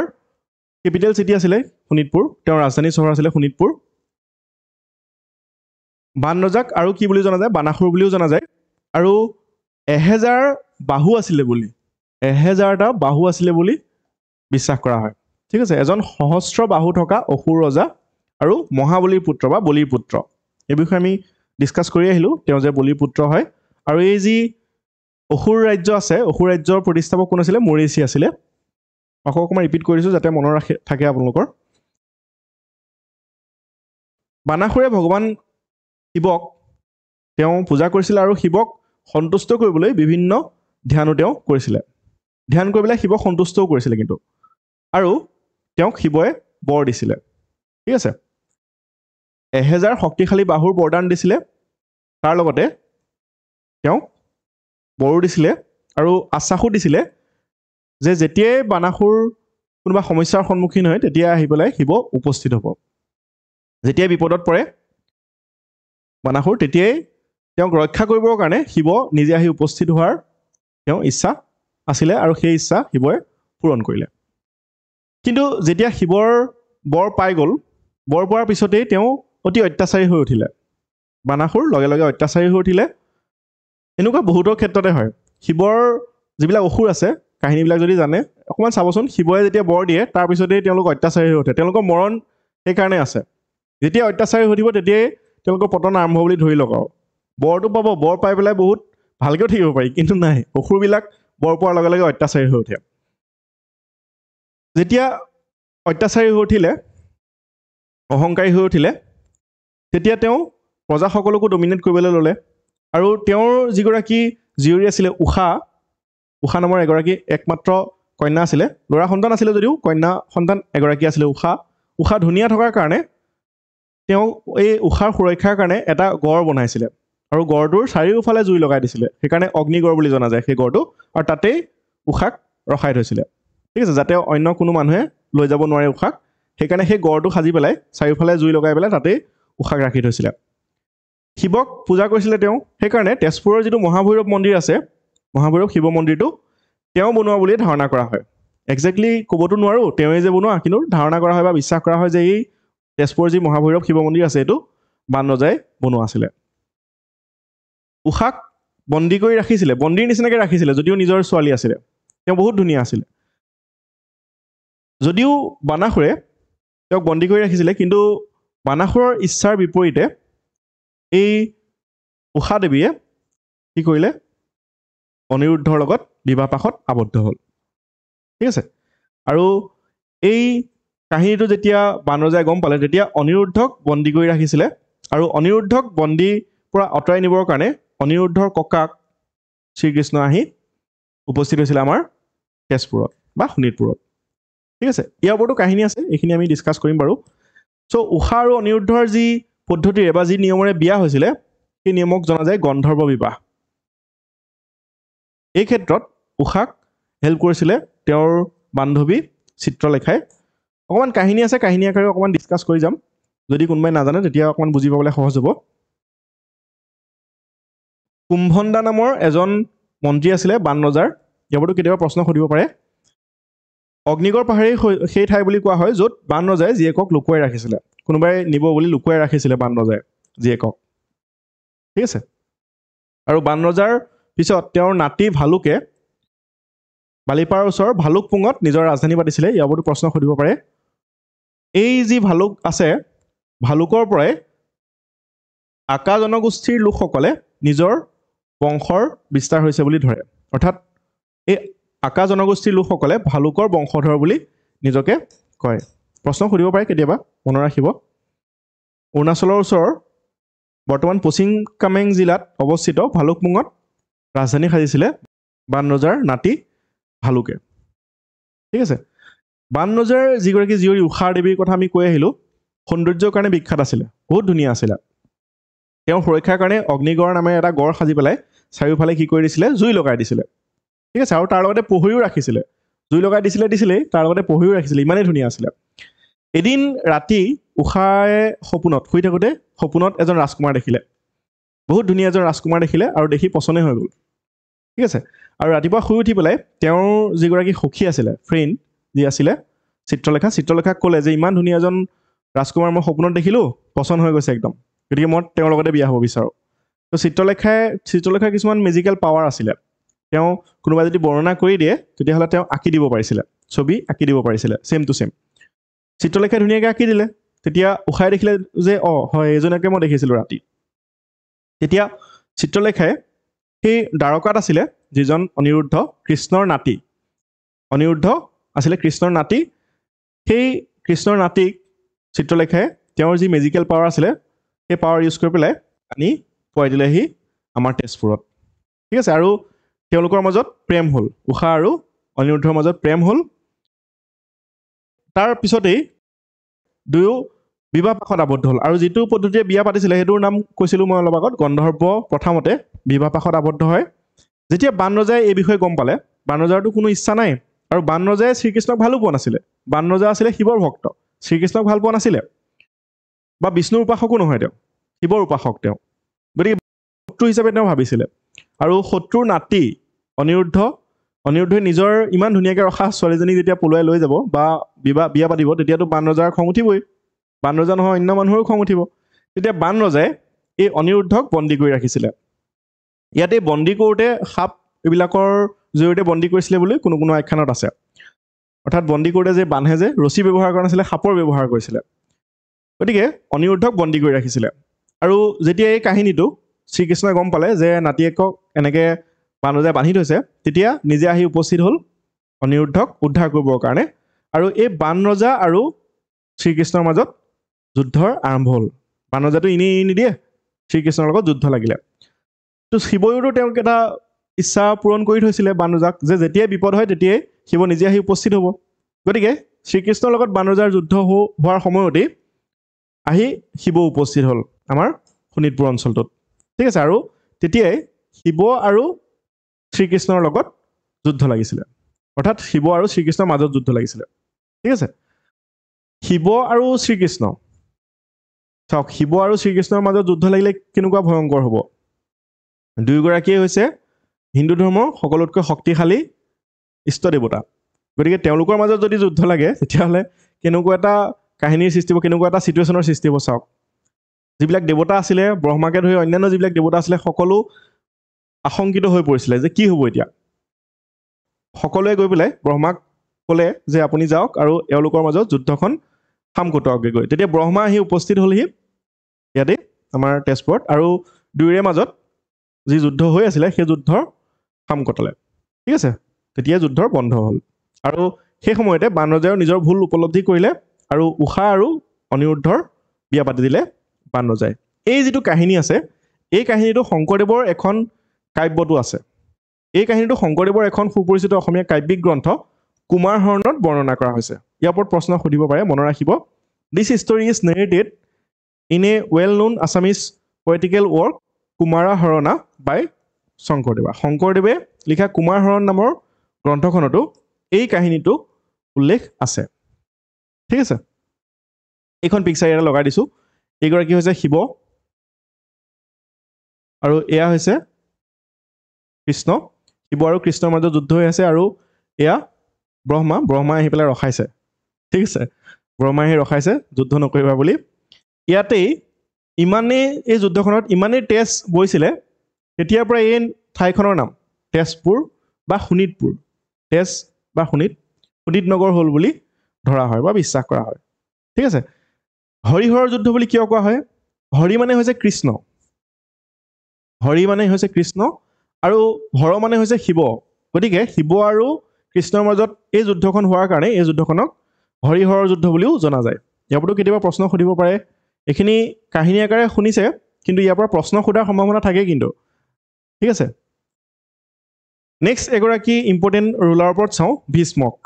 কেপিটেল চিটি আছিলে শোণিতপুৰ তেওঁৰ ৰাজধানী চহৰ আছিলে শোণিতপুৰ। বান ৰজাক আৰু কি বুলি জনা যায় বানাসুৰ বুলিও জনা যায়। আৰু এহেজাৰ বাহু আছিলে বুলি এহেজাৰটা বাহু আছিলে বুলি বিশ্বাস কৰা হয়। ঠিক আছে এজন সহস্ৰ বাহু থকা অসুৰ ৰজা আৰু মহাবলীৰ পুত্ৰ বা বলিৰ পুত্ৰ। এই বিষয়ে আমি ডিছকাছ কৰি আহিলোঁ তেওঁ যে বলিৰ পুত্ৰ হয়। আৰু এই যি অসুৰ ৰাজ্য আছে অসুৰ ৰাজ্যৰ প্ৰতিষ্ঠাপক কোন আছিলে? মৰিচি আছিলে। আকৌ অকণমান ৰিপিট কৰিছোঁ যাতে মনত ৰাখে থাকে আপোনালোকৰ। বানাসুৰে ভগৱান শিৱক তেওঁ পূজা কৰিছিলে আৰু শিৱক সন্তুষ্ট কৰিবলৈ বিভিন্ন ধ্যানো তেওঁ কৰিছিলে। ধ্যান কৰি পেলাই শিৱক সন্তুষ্টও কৰিছিলে কিন্তু। আৰু তেওঁক শিৱই বৰ দিছিলে। ঠিক আছে? এহেজাৰ শক্তিশালী বাহুৰ বৰদান দিছিলে তাৰ লগতে তেওঁক বৰো দিছিলে আৰু আশ্বাসো দিছিলে যে যেতিয়াই বানাসুৰ কোনোবা সমস্যাৰ সন্মুখীন হয় তেতিয়া আহি পেলাই শিৱ উপস্থিত হ'ব। যেতিয়াই বিপদত পৰে বানাসুৰ তেতিয়াই তেওঁক ৰক্ষা কৰিবৰ কাৰণে শিৱ নিজে আহি উপস্থিত হোৱাৰ তেওঁ ইচ্ছা আছিলে আৰু সেই ইচ্ছা শিৱই পূৰণ কৰিলে। কিন্তু যেতিয়া শিৱৰ বৰ পাই গ'ল বৰ পোৱাৰ পিছতেই তেওঁ অতি অত্যাচাৰী হৈ উঠিলে। বানাসুৰ লগে লগে অত্যাচাৰী হৈ উঠিলে। এনেকুৱা বহুতৰ ক্ষেত্ৰতে হয়। শিৱৰ যিবিলাক অসুৰ আছে কাহিনীবিলাক যদি জানে অকণমান চাবচোন শিৱই যেতিয়া বৰ দিয়ে তাৰপিছতেই তেওঁলোক অত্যাচাৰী হৈ উঠে। তেওঁলোকৰ মৰণ সেইকাৰণে আছে। যেতিয়া অত্যাচাৰী হৈ উঠিব তেতিয়াই তেওঁলোকৰ পতন আৰম্ভ বুলি ধৰি লওক আৰু। বৰটো পাব বৰ পাই পেলাই বহুত ভালকৈও থাকিব পাৰি কিন্তু নাই। অসুৰবিলাক বৰ পোৱাৰ লগে লগে অত্যাচাৰী হৈ উঠে। যেতিয়া অত্যাচাৰী হৈ উঠিলে অহংকাৰী হৈ উঠিলে তেতিয়া তেওঁ প্ৰজাসকলকো ডমিনেট কৰিবলৈ ল'লে। আৰু তেওঁৰ যিগৰাকী জীয়ৰী আছিলে উষা উষা নামৰ এগৰাকী একমাত্ৰ কন্যা আছিলে। ল'ৰা সন্তান আছিলে যদিও কন্যা সন্তান এগৰাকী আছিলে উষা। উষা ধুনীয়া থকাৰ কাৰণে তেওঁ এই উষাৰ সুৰক্ষাৰ কাৰণে এটা গড় বনাইছিলে। আৰু গড়টোৰ চাৰিওফালে জুই লগাই দিছিলে। সেইকাৰণে অগ্নিগড় বুলি জনা যায় সেই গড়টো। আৰু তাতেই উষাক ৰখাই থৈছিলে। ঠিক আছে যাতে অন্য কোনো মানুহে লৈ যাব নোৱাৰে উষাক। সেইকাৰণে সেই গড়টো সাজি পেলাই চাৰিওফালে জুই লগাই পেলাই তাতেই উষাক ৰাখি থৈছিলে। শিৱক পূজা কৰিছিলে তেওঁ। সেইকাৰণে তেজপুৰৰ যিটো মহাভৈৰৱ মন্দিৰ আছে মহাভৈৰৱ শিৱ মন্দিৰটো তেওঁ বনোৱা বুলিয়ে ধাৰণা কৰা হয়। একজেক্টলি ক'বতো নোৱাৰোঁ তেওঁৱে যে বনোৱা কিন্তু ধাৰণা কৰা হয় বা বিশ্বাস কৰা হয় যে এই তেজপুৰৰ যি মহাভৈৰৱ শিৱ মন্দিৰ আছে এইটো বান ৰজাই বনোৱা আছিলে। উষাক বন্দী কৰি ৰাখিছিলে বন্দীৰ নিচিনাকৈ ৰাখিছিলে যদিও নিজৰ ছোৱালী আছিলে। তেওঁ বহুত ধুনীয়া আছিলে। যদিও বানাসুৰে তেওঁক বন্দী কৰি ৰাখিছিলে কিন্তু বানাসুৰৰ ইচ্ছাৰ বিপৰীতে এই উষা দেৱীয়ে কি কৰিলে? অনিৰুদ্ধৰ লগত বিবাহপাশত আবদ্ধ হ'ল। ঠিক আছে? আৰু এই কাহিনীটো যেতিয়া বানৰজাই গম পালে তেতিয়া অনিৰুদ্ধক বন্দী কৰি ৰাখিছিলে আৰু অনিৰুদ্ধক বন্দীৰ পৰা আঁতৰাই নিবৰ কাৰণে অনিৰুদ্ধৰ ককাক শ্ৰীকৃষ্ণ আহি উপস্থিত হৈছিলে আমাৰ তেজপুৰত বা শোণিতপুৰত। ঠিক আছে? ইয়াৰ ওপৰতো কাহিনী আছে এইখিনি আমি ডিছকাছ কৰিম বাৰু। চ' উষা আৰু অনিৰুদ্ধৰ যি পদ্ধতিৰে বা যি নিয়মেৰে বিয়া হৈছিলে সেই নিয়মক জনা যায় গন্ধৰ্ব বিবাহ। এই ক্ষেত্ৰত উষাক হেল্প কৰিছিলে তেওঁৰ বান্ধৱী চিত্ৰলেখাই। অকণমান কাহিনী আছে কাহিনী আকাৰে অকণমান ডিছকাছ কৰি যাম। যদি কোনোবাই নাজানে তেতিয়া অকণমান বুজি পাবলৈ সহজ হ'ব। কুম্ভন্দা নামৰ এজন মন্ত্ৰী আছিলে বান ৰজাৰ ইয়াৰ ওপৰতো কেতিয়াবা প্ৰশ্ন সুধিব পাৰে। অগ্নিগড় পাহাৰেই সেই ঠাই বুলি কোৱা হয় য'ত বান ৰজাই জীয়েকক লুকুৱাই ৰাখিছিলে। কোনোবাই নিব বুলি লুকুৱাই ৰাখিছিলে বান ৰজাই জীয়েকক। ঠিক আছে? আৰু বান ৰজাৰ পিছত তেওঁৰ নাতি ভালুকে বালিপাৰাৰ ওচৰৰ ভালুকপুঙত নিজৰ ৰাজধানী পাতিছিলে ইয়াৰ ওপৰতো প্ৰশ্ন সুধিব পাৰে। এই যি ভালুক আছে ভালুকৰ পৰাই আকা জনগোষ্ঠীৰ লোকসকলে নিজৰ বংশৰ বিস্তাৰ হৈছে বুলি ধৰে। অৰ্থাৎ এই আকা জনগোষ্ঠীৰ লোকসকলে ভালুকৰ বংশধৰ বুলি নিজকে কয়। প্ৰশ্ন সুধিব পাৰে কেতিয়াবা মনত ৰাখিব। অৰুণাচলৰ ওচৰৰ বৰ্তমান পশ্চিম কামেং জিলাত অৱস্থিত ভালুকপুঙত ৰাজধানী সাজিছিলে বান ৰজাৰ নাতি ভালুকে। ঠিক আছে? বান ৰজাৰ যিগৰাকী জীয়ৰী উষাৰ দেৱীৰ কথা আমি কৈ আহিলোঁ সৌন্দৰ্যৰ কাৰণে বিখ্যাত আছিলে বহুত ধুনীয়া আছিলে। তেওঁ সুৰক্ষাৰ কাৰণে অগ্নিগড় নামেৰে এটা গড় সাজি পেলাই চাৰিওফালে কি কৰি দিছিলে? জুই লগাই দিছিলে। ঠিক আছে আৰু তাৰ লগতে পঢ়িও ৰাখিছিলে। জুই লগাই দিছিলে দিছিলেই তাৰ লগতে পঢ়িও ৰাখিছিলে ইমানেই ধুনীয়া আছিলে। এদিন ৰাতি উষাই সপোনত শুই থাকোঁতে সপোনত এজন ৰাজকুমাৰ দেখিলে। বহুত ধুনীয়া এজন ৰাজকুমাৰ দেখিলে আৰু দেখি পচন্দে হৈ গ'ল। ঠিক আছে আৰু ৰাতিপুৱা শুই উঠি পেলাই তেওঁৰ যিগৰাকী সখী আছিলে ফ্ৰেণ্ড যি আছিলে চিত্ৰলেখা চিত্ৰলেখাক ক'লে যে ইমান ধুনীয়া এজন ৰাজকুমাৰ মই সপোনত দেখিলোঁ পচন্দ হৈ গৈছে একদম। গতিকে মই তেওঁৰ লগতে বিয়া হ'ব বিচাৰোঁ। তো চিত্ৰলেখাই চিত্ৰলেখাৰ কিছুমান মেজিকেল পাৱাৰ আছিলে। তেওঁ কোনোবাই যদি বৰ্ণনা কৰি দিয়ে তেতিয়াহ'লে তেওঁ আঁকি দিব পাৰিছিলে। ছবি আঁকি দিব পাৰিছিলে ছেম টু ছেম চিত্ৰলেখাই ধুনীয়াকৈ আঁকি দিলে। তেতিয়া উষাই দেখিলে যে অঁ হয় এইজনকে মই দেখিছিলোঁ ৰাতি। তেতিয়া চিত্ৰলেখাই সেই দ্বাৰকাত আছিলে যিজন অনিৰুদ্ধ কৃষ্ণৰ নাতি। অনিৰুদ্ধ আছিলে কৃষ্ণৰ নাতি। সেই কৃষ্ণৰ নাতিক চিত্ৰলেখাই তেওঁৰ যি মেজিকেল পাৱাৰ আছিলে সেই পাৱাৰ ইউজ কৰি পেলাই আনি পোৱাই দিলেহি আমাৰ তেজপুৰত। ঠিক আছে আৰু তেওঁলোকৰ মাজত প্ৰেম হ'ল। উষা আৰু অনিৰুদ্ধৰ মাজত প্ৰেম হ'ল। তাৰ পিছতেই দুয়ো বিবাহ পাশত আবদ্ধ হ'ল। আৰু যিটো পদ্ধতিৰে বিয়া পাতিছিলে সেইটোৰ নাম কৈছিলোঁ মই অলপ আগত গন্ধৰ্ব প্ৰথমতে বিবাহ পাশত আবদ্ধ হয়। যেতিয়া বান ৰজাই এই বিষয়ে গম পালে বান ৰজাৰতো কোনো ইচ্ছা নাই। আৰু বান ৰজাই শ্ৰীকৃষ্ণক ভালো পোৱা নাছিলে। বান ৰজা আছিলে শিৱৰ ভক্ত। শ্ৰীকৃষ্ণক ভাল পোৱা নাছিলে। বা বিষ্ণুৰ উপাসকো নহয় তেওঁ। শিৱৰ উপাসক তেওঁ। গতিকে শত্ৰু হিচাপে তেওঁ ভাবিছিলে। আৰু শত্ৰুৰ নাতি অনিৰুদ্ধ অনিৰুদ্ধই নিজৰ ইমান ধুনীয়াকৈ ৰখা ছোৱালীজনীক যেতিয়া পলুৱাই লৈ যাব বা বিবাহ বিয়া পাতিব তেতিয়াতো বান ৰজাৰ খং উঠিবই। বান ৰজা নহয় অন্য মানুহৰো খং উঠিব। তেতিয়া বান ৰজাই এই অনিৰুদ্ধক বন্দী কৰি ৰাখিছিলে। ইয়াতে বন্দী কৰোঁতে সাপ এইবিলাকৰ জৰিয়তে বন্দী কৰিছিলে বুলি কোনো কোনো আখ্যানত আছে। অৰ্থাৎ বন্দী কৰোঁতে যে বান্ধে যে ৰছী ব্যৱহাৰ কৰা নাছিলে সাপৰ ব্যৱহাৰ কৰিছিলে। গতিকে অনিৰুদ্ধক বন্দী কৰি ৰাখিছিলে। আৰু যেতিয়া এই কাহিনীটো শ্ৰীকৃষ্ণই গম পালে যে নাতিয়েকক এনেকৈ বানৰজাই বান্ধি থৈছে। তেতিয়া নিজে আহি উপস্থিত হ'ল অনিৰুদ্ধক উদ্ধাৰ কৰিবৰ কাৰণে। আৰু এই বান ৰজা আৰু শ্ৰীকৃষ্ণৰ মাজত যুদ্ধৰ আৰম্ভ হ'ল। বান ৰজাটো এনেই এৰি নিদিয়ে শ্ৰীকৃষ্ণৰ লগত যুদ্ধ লাগিলে। তো শিৱয়োতো তেওঁক এটা ইচ্ছা পূৰণ কৰি থৈছিলে বান ৰজাক যে যেতিয়াই বিপদ হয় তেতিয়াই শিৱ নিজে আহি উপস্থিত হ'ব। গতিকে শ্ৰীকৃষ্ণৰ লগত বান ৰজাৰ যুদ্ধ হোৱাৰ সময়তেই আহি শিৱ উপস্থিত হ'ল আমাৰ শোণিতপুৰ অঞ্চলটোত। ঠিক আছে আৰু তেতিয়াই শিৱ আৰু শ্ৰীকৃষ্ণৰ লগত যুদ্ধ লাগিছিলে। অৰ্থাৎ শিৱ আৰু শ্ৰীকৃষ্ণৰ মাজত যুদ্ধ লাগিছিলে। ঠিক আছে? শিৱ আৰু শ্ৰীকৃষ্ণ। চাওক শিৱ আৰু শ্ৰীকৃষ্ণৰ মাজত যুদ্ধ লাগিলে কেনেকুৱা ভয়ংকৰ হ'ব? দুয়োগৰাকীয়ে হৈছে হিন্দু ধৰ্মৰ সকলোতকৈ শক্তিশালী ইষ্ট দেৱতা। গতিকে তেওঁলোকৰ মাজত যদি যুদ্ধ লাগে তেতিয়াহ'লে কেনেকুৱা এটা কাহিনীৰ সৃষ্টি হ'ব কেনেকুৱা এটা ছিটুৱেশ্যনৰ সৃষ্টি হ'ব চাওক। যিবিলাক দেৱতা আছিলে ব্ৰহ্মাকে ধৰি অন্যান্য যিবিলাক দেৱতা আছিলে সকলো আশংকিত হৈ পৰিছিলে যে কি হ'ব এতিয়া? সকলোৱে গৈ পেলাই ব্ৰহ্মাক ক'লে যে আপুনি যাওক আৰু এওঁলোকৰ মাজত যুদ্ধখন সাম কটাওকগৈ গৈ তেতিয়া ব্ৰহ্মা আহি উপস্থিত হ'লহি ইয়াতে আমাৰ তেজপুৰত আৰু দুয়োৰে মাজত যি যুদ্ধ হৈ আছিলে সেই যুদ্ধৰ সাম কটালে। ঠিক আছে? তেতিয়া যুদ্ধৰ বন্ধ হ'ল। আৰু সেই সময়তে বানৰজায়েও নিজৰ ভুল উপলব্ধি কৰিলে আৰু উষা আৰু অনিৰুদ্ধৰ বিয়া পাতি দিলে বানৰজাই এই যিটো কাহিনী আছে এই কাহিনীটো শংকৰদেৱৰ এখন কাব্যটো আছে। এই কাহিনীটো শংকৰদেৱৰ এখন সুপৰিচিত অসমীয়া কাব্যিক গ্ৰন্থ কুমাৰ হৰণত বৰ্ণনা কৰা হৈছে। ইয়াৰ ওপৰত প্ৰশ্ন সুধিব পাৰে মনত ৰাখিব। This history is narrated in a well known Assamese poetical work Kumara Harana by Sankardeva শংকৰদেৱে লিখা কুমাৰ হৰণ নামৰ গ্ৰন্থখনতো এই কাহিনীটো উল্লেখ আছে। ঠিক আছে? এইখন পিকচাৰ ইয়াতে লগাই দিছোঁ। এইগৰাকী হৈছে শিৱ। আৰু এয়া হৈছে কৃষ্ণ শিৱ আৰু কৃষ্ণৰ মাজত যুদ্ধ হৈ আছে আৰু এয়া ব্ৰহ্মা ব্ৰহ্মাই আহি পেলাই ৰখাইছে। ঠিক আছে? ব্ৰহ্মাই আহি ৰখাইছে যুদ্ধ নকৰিবা বুলি। ইয়াতেই ইমানেই এই যুদ্ধখনত ইমানেই তেজ বৈছিলে তেতিয়াৰ পৰা এই ঠাইখনৰ নাম তেজপুৰ বা শোণিতপুৰ। তেজ বা শোণিত শোণিত নগৰ হ'ল বুলি ধৰা হয় বা বিশ্বাস কৰা হয়। ঠিক আছে? হৰিহৰৰ যুদ্ধ বুলি কিয় কোৱা হয়? হৰি মানে হৈছে কৃষ্ণ। হৰি মানে হৈছে কৃষ্ণ আৰু হৰ মানে হৈছে শিৱ। গতিকে শিৱ আৰু কৃষ্ণৰ মাজত এই যুদ্ধখন হোৱাৰ কাৰণে এই যুদ্ধখনক হৰিহৰৰ যুদ্ধ বুলিও জনা যায়। ইয়াৰ ওপৰতো কেতিয়াবা প্ৰশ্ন সুধিব পাৰে। এইখিনি কাহিনী আকাৰে শুনিছে কিন্তু ইয়াৰ পৰা প্ৰশ্ন সোধাৰ সম্ভাৱনা থাকে কিন্তু। ঠিক আছে? নেক্সট এগৰাকী ইম্পৰ্টেণ্ট ৰুলাৰৰ ওপৰত চাওঁ ভীষ্মক।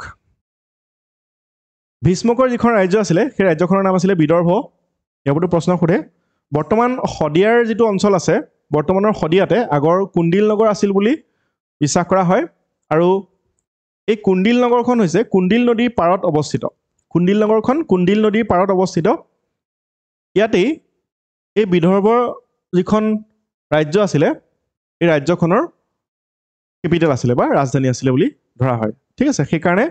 ভীষ্মকৰ যিখন ৰাজ্য আছিলে সেই ৰাজ্যখনৰ নাম আছিলে বিদৰ্ভ। ইয়াৰ ওপৰতো প্ৰশ্ন সোধে বৰ্তমান শদিয়াৰ যিটো অঞ্চল আছে বৰ্তমানৰ শদিয়াতে আগৰ কুণ্ডিল নগৰ আছিল বুলি বিশ্বাস কৰা হয়। আৰু এই কুণ্ডিল নগৰখন হৈছে কুণ্ডিল নদীৰ পাৰত অৱস্থিত। কুণ্ডিল নগৰখন কুণ্ডিল নদীৰ পাৰত অৱস্থিত। ইয়াতেই এই বিদৰ্ভৰ যিখন ৰাজ্য আছিলে এই ৰাজ্যখনৰ কেপিটেল আছিলে বা ৰাজধানী আছিলে বুলি ধৰা হয়। ঠিক আছে সেইকাৰণে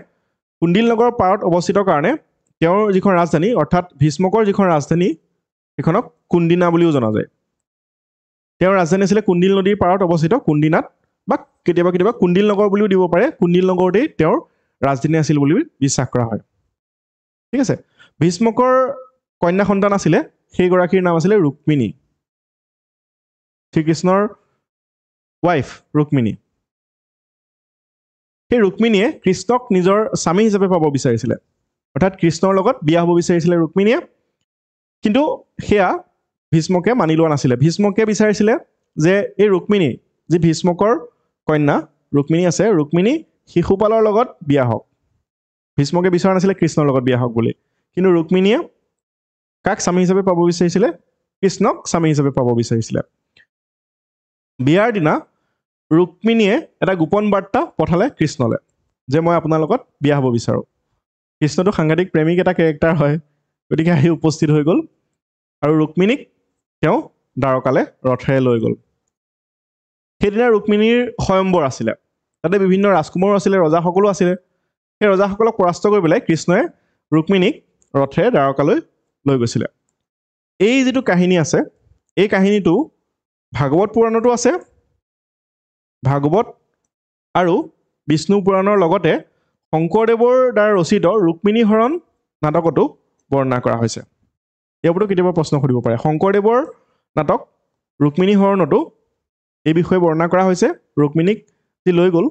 কুণ্ডিল নগৰৰ পাৰত অৱস্থিত কাৰণে তেওঁৰ যিখন ৰাজধানী অৰ্থাৎ ভীষ্মকৰ যিখন ৰাজধানী সেইখনক কুণ্ডিনা বুলিও জনা যায়। তেওঁৰ ৰাজধানী আছিলে কুণ্ডিল নদীৰ পাৰত অৱস্থিত কুণ্ডিনাত বা কেতিয়াবা কেতিয়াবা কুণ্ডিল নগৰ বুলিও দিব পাৰে। কুণ্ডিল নগৰতেই তেওঁৰ ৰাজধানী আছিল বুলি বিশ্বাস কৰা হয়। ঠিক আছে ভীষ্মকৰ কন্যা সন্তান আছিলে সেইগৰাকীৰ নাম আছিলে ৰুক্মিণী। শ্ৰীকৃষ্ণৰ ৱাইফ ৰুক্মিণী। সেই ৰুক্মিণীয়ে কৃষ্ণক নিজৰ স্বামী হিচাপে পাব বিচাৰিছিলে। অৰ্থাৎ কৃষ্ণৰ লগত বিয়া হ'ব বিচাৰিছিলে ৰুক্মিণীয়ে। কিন্তু সেয়া ভীষ্মকে মানি লোৱা নাছিলে। ভীষ্মকে বিচাৰিছিলে যে এই ৰুক্মিণী যি ভীষ্মকৰ কন্যা ৰুক্মিণী আছে ৰুক্মিণী শিশুপালৰ লগত বিয়া হওক। ভীষ্মকে বিচৰা নাছিলে কৃষ্ণৰ লগত বিয়া হওক বুলি। কিন্তু ৰুক্মিণীয়ে কাক স্বামী হিচাপে পাব বিচাৰিছিলে? কৃষ্ণক স্বামী হিচাপে পাব বিচাৰিছিলে। বিয়াৰ দিনা ৰুক্মিণীয়ে এটা গোপন বাৰ্তা পঠালে কৃষ্ণলে যে মই আপোনাৰ লগত বিয়া হ'ব বিচাৰোঁ। কৃষ্ণটো সাংঘাতিক প্ৰেমিক এটা কেৰেক্টাৰ হয় গতিকে আহি উপস্থিত হৈ গ'ল। আৰু ৰুক্মিণীক তেওঁ দ্বাৰকালে ৰথেৰে লৈ গ'ল। সেইদিনা ৰুক্মিণীৰ স্বয়ম্বৰ আছিলে। তাতে বিভিন্ন ৰাজকুমাৰো আছিলে ৰজাসকলো আছিলে। সেই ৰজাসকলক পৰাস্ত কৰি পেলাই কৃষ্ণই ৰুক্মিণীক ৰথেৰে দ্বাৰকালৈ লৈ গৈছিলে। এই যিটো কাহিনী আছে এই কাহিনীটো ভাগৱত পুৰাণতো আছে। ভাগৱত আৰু বিষ্ণু পুৰাণৰ লগতে শংকৰদেৱৰ দ্বাৰা ৰচিত ৰুক্মিণী হৰণ নাটকতো বৰ্ণনা কৰা হৈছে। ইয়াৰ ওপৰতো কেতিয়াবা প্ৰশ্ন সুধিব পাৰে। শংকৰদেৱৰ নাটক ৰুক্মিণী হৰণতো এই বিষয়ে বৰ্ণনা কৰা হৈছে। ৰুক্মিণীক যি লৈ গ'ল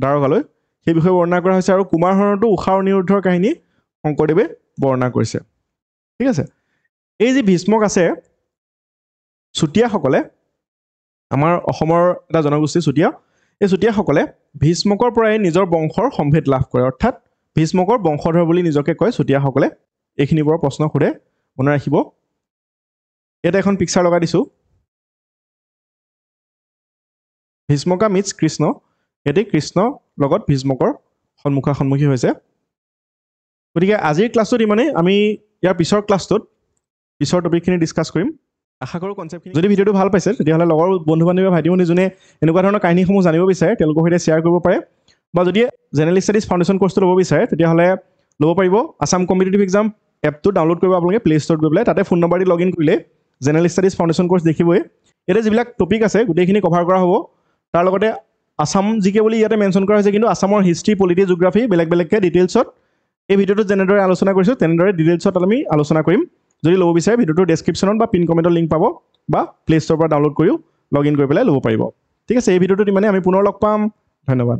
দ্বাৰকালৈ সেই বিষয়ে বৰ্ণনা কৰা হৈছে আৰু কুমাৰ হৰণতো উষা অনিৰুদ্ধৰ কাহিনী শংকৰদেৱে বৰ্ণনা কৰিছে। ঠিক আছে? এই যি ভীষ্মক আছে চুতীয়াসকলে আমাৰ অসমৰ এটা জনগোষ্ঠী চুতীয়া এই চুতীয়াসকলে ভীষ্মকৰ পৰাই নিজৰ বংশৰ সম্ভেদ লাভ কৰে। অৰ্থাৎ ভীষ্মকৰ বংশধৰ বুলি নিজকে কয় চুতীয়াসকলে। এইখিনিৰ পৰা প্ৰশ্ন সোধে। মনত ৰাখিব ইয়াতে এখন পিকচাৰ লগাই দিছোঁ। ভীষ্মকা মিটছ কৃষ্ণ। ইয়াতে কৃষ্ণ লগত ভীষ্মকৰ সন্মুখা সন্মুখী হৈছে। গতিকে আজিৰ ক্লাছটোত ইমানেই। আমি ইয়াৰ পিছৰ ক্লাছটোত পিছৰ টপিকখিনি ডিছকাছ কৰিম। আশা কৰোঁ কনচেপ্টখিনি যদি ভিডিঅ'টো ভাল পাইছে তেতিয়াহ'লে লগৰ বন্ধু বান্ধৱী বা ভাইটি ভণ্টি যোনে এনেকুৱা ধৰণৰ কাহিনীসমূহ জানিব বিচাৰে তেওঁলোকৰ সৈতে শ্বেয়াৰ কৰিব পাৰে। বা যদি জেনেৰেল ষ্টাডিজ ফাউণ্ডেশ্যন কৰ্চটো ল'ব বিচাৰে তেতিয়াহ'লে ল'ব পাৰিব। আছাম কম্পিটিটিভ এক্সাম এপটো ডাউনলোড কৰিব আপোনালোকে প্লে ষ্ট'ৰত গৈ পেলাই তাতে ফোন নম্বৰ দি লগ ইন কৰিলে জেনেৰেল ষ্টাডিজ ফাউণ্ডেশ্যন কৰ্চ দেখিবই। ইয়াতে যিবিলাক টপিক আছে গোটেইখিনি কভাৰ কৰা হ'ব। তাৰ লগতে আছাম জি কে বুলি ইয়াতে মেনশ্যন কৰা হৈছে কিন্তু আছামৰ হিষ্ট্ৰী পলিটি জিঅ'গ্ৰাফী বেলেগ বেলেগকৈ ডিটেইলছত এই ভিডিঅ'টোত যেনেদৰে আলোচনা কৰিছোঁ তেনেদৰে ডিটেইলছত আমি আলোচনা কৰিম। যদি ল'ব বিচাৰে ভিডিঅ'টোৰ ডেছক্ৰিপশ্যনত বা পিন কমেণ্টৰ লিংক পাব বা প্লে ষ্ট'ৰৰ পৰা ডাউনলোড কৰিও লগ ইন কৰি পেলাই ল'ব পাৰিব। ঠিক আছে এই ভিডিঅ'টোত ইমানে আমি পুনৰ লগ পাম। ধন্যবাদ।